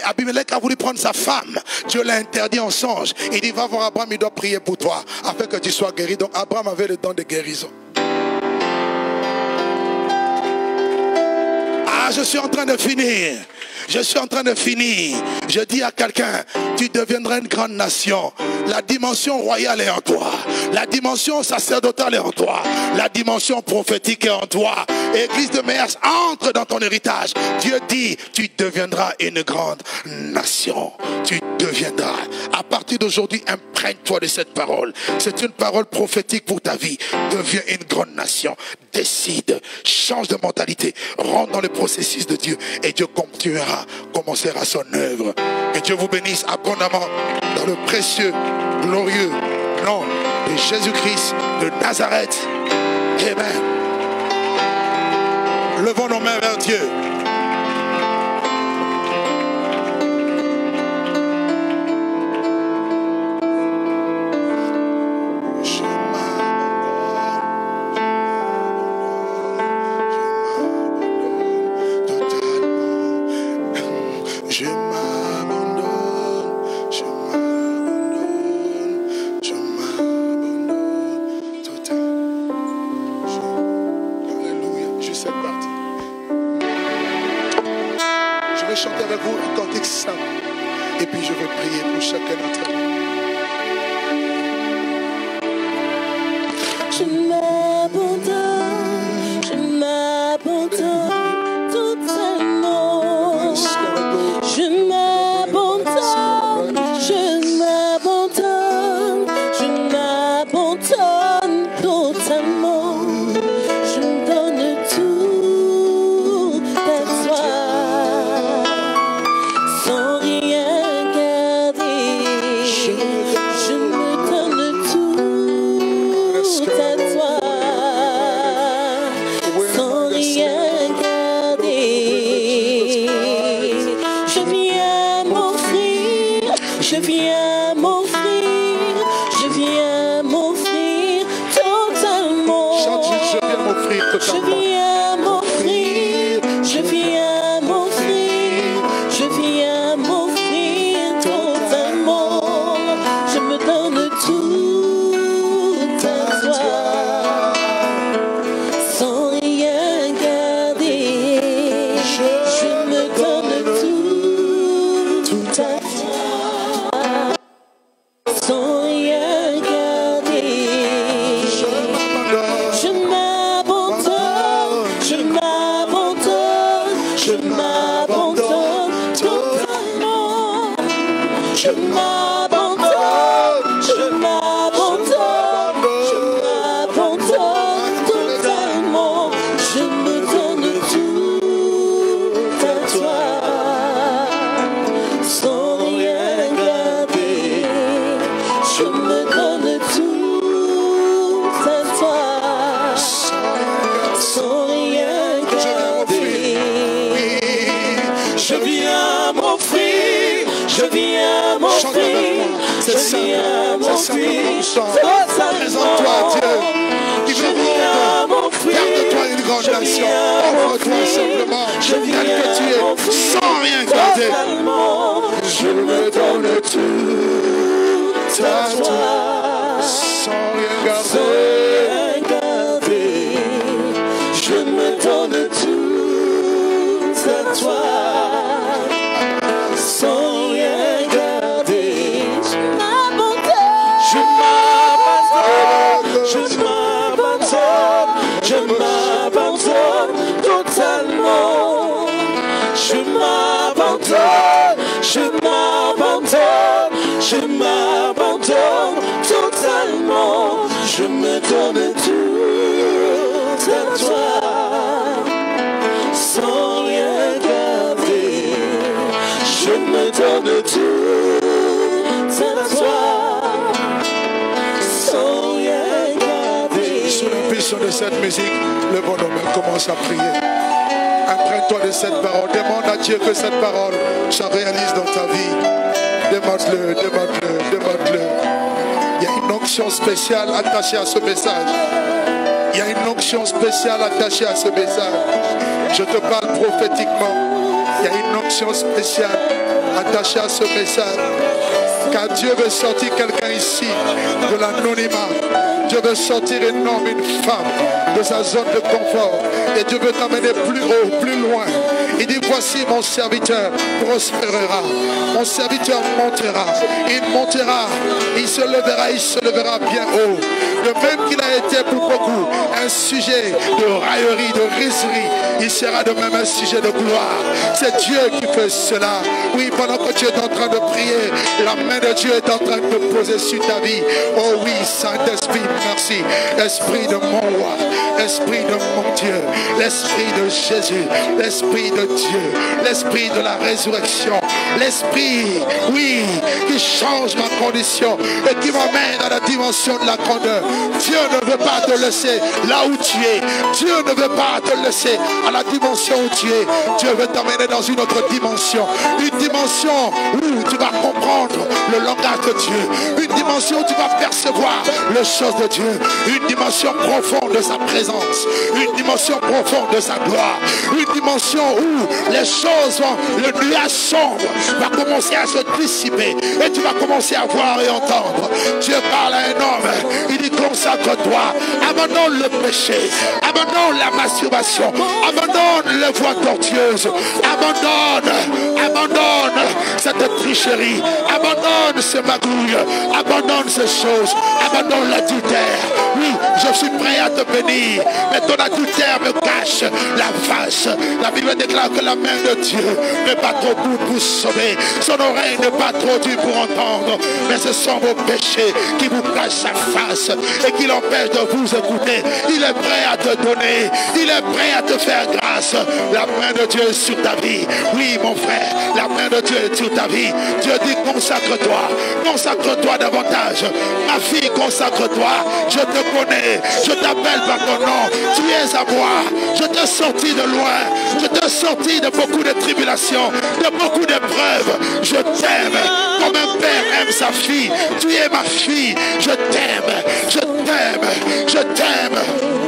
Abimelech a voulu prendre sa femme. Dieu l'a interdit en songe. Il dit va voir Abraham, il doit prier pour toi afin que tu sois guéri. Donc Abraham avait le don de guérison. Ah, je suis en train de finir. Je suis en train de finir. Je dis à quelqu'un, tu deviendras une grande nation. La dimension royale est en toi. La dimension sacerdotale est en toi. La dimension prophétique est en toi. Église de Mers, entre dans ton héritage. Dieu dit, tu deviendras une grande nation. Tu deviendras. À partir d'aujourd'hui, imprègne-toi de cette parole. C'est une parole prophétique pour ta vie. Deviens une grande nation. Décide, change de mentalité, rentre dans le processus de Dieu et Dieu continuera, commencera son œuvre. Et Dieu vous bénisse abondamment dans le précieux, glorieux nom de Jésus-Christ de Nazareth. Amen. Levons nos mains vers Dieu. De cette musique, le bonhomme commence à prier. Imprègne-toi de cette parole. Demande à Dieu que cette parole se réalise dans ta vie. Demande-le, demande-le, demande-le. Spéciale attachée à ce message. Il y a une onction spéciale attachée à ce message. Je te parle prophétiquement. Il y a une onction spéciale attachée à ce message. Car Dieu veut sortir quelqu'un ici de l'anonymat. Dieu veut sortir un homme, une femme de sa zone de confort. Et Dieu veut t'amener plus haut, plus loin. Voici mon serviteur prospérera. Mon serviteur montera. Il montera. Il se levera. Il se levera bien haut. De même qu'il a été pour beaucoup un sujet de raillerie, de riserie, il sera de même un sujet de gloire. C'est Dieu qui fait cela. Oui, pendant que tu es en train de prier, la main de Dieu est en train de poser sur ta vie. Oh oui, Saint-Esprit, merci. Esprit de mon roi, Esprit de mon Dieu, l'Esprit de Jésus, l'Esprit de Dieu, l'Esprit de la résurrection, l'Esprit, oui, qui change ma condition et qui m'amène à la dimension de la grandeur. Dieu ne veut pas te laisser là où tu es. Dieu ne veut pas te laisser à la dimension où tu es. Dieu veut t'amener dans une autre dimension. Une dimension où tu vas comprendre le langage de Dieu. Une dimension où tu vas percevoir les choses de Dieu. Une dimension profonde de sa présence. Une dimension profonde de sa gloire. Une dimension où les choses le nuage sombre va commencer à se dissiper. Et tu vas commencer à voir et entendre. Dieu parle à un homme. Il dit consacre-toi. Abandonne le péché. Abandonne la masturbation. Abandonne les voies tortueuses. Abandonne. Abandonne cette tricherie. Abandonne ce magouille. Abandonne ces choses. Abandonne l'adultère. Oui, je suis prêt à te bénir. Mais ton adultère me cache la face. La Bible déclare que la main de Dieu n'est pas trop courte pour sauver. Son oreille n'est pas trop dure pour entendre. Mais ce sont vos péchés qui vous cachent sa face et qui l'empêchent de vous écouter. Il est prêt à te donner. Il est prêt à te faire grâce. La main de Dieu est sur ta vie. Oui, mon frère, la main de Dieu est sur ta vie. Dieu dit consacre-toi. Consacre-toi davantage. Ma fille, consacre-toi. Je te connais. Je t'appelle par ton nom. Tu es à moi. Je t'ai sorti de loin. Je t'ai sorti de beaucoup de tribulations, de beaucoup d'épreuves. Je t'aime comme un père aime sa fille. Tu es ma fille. Je t'aime. Je t'aime. Je t'aime.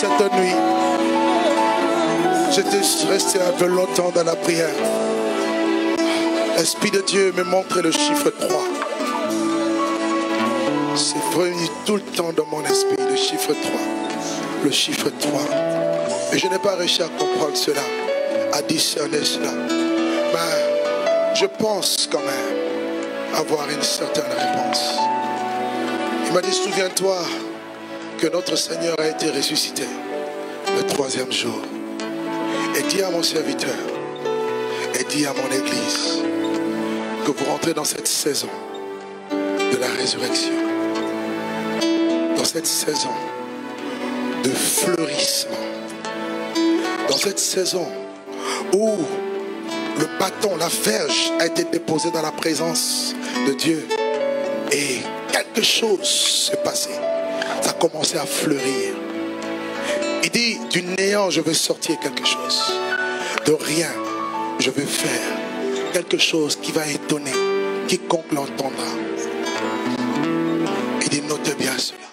Cette nuit, j'étais resté un peu longtemps dans la prière. L'Esprit de Dieu me montrait le chiffre 3. C'est venu tout le temps dans mon esprit, le chiffre 3. Le chiffre 3. Et je n'ai pas réussi à comprendre cela, à discerner cela. Mais je pense quand même avoir une certaine réponse. Il m'a dit, souviens-toi que notre Seigneur a été ressuscité le troisième jour. Et dis à mon serviteur, et dis à mon Église, que vous rentrez dans cette saison de la résurrection, dans cette saison de fleurissement, dans cette saison où le bâton, la verge a été déposée dans la présence de Dieu et quelque chose s'est passé. Commencé à fleurir. Il dit, du néant, je vais sortir quelque chose. De rien, je vais faire quelque chose qui va étonner quiconque l'entendra. Il dit, notez bien cela.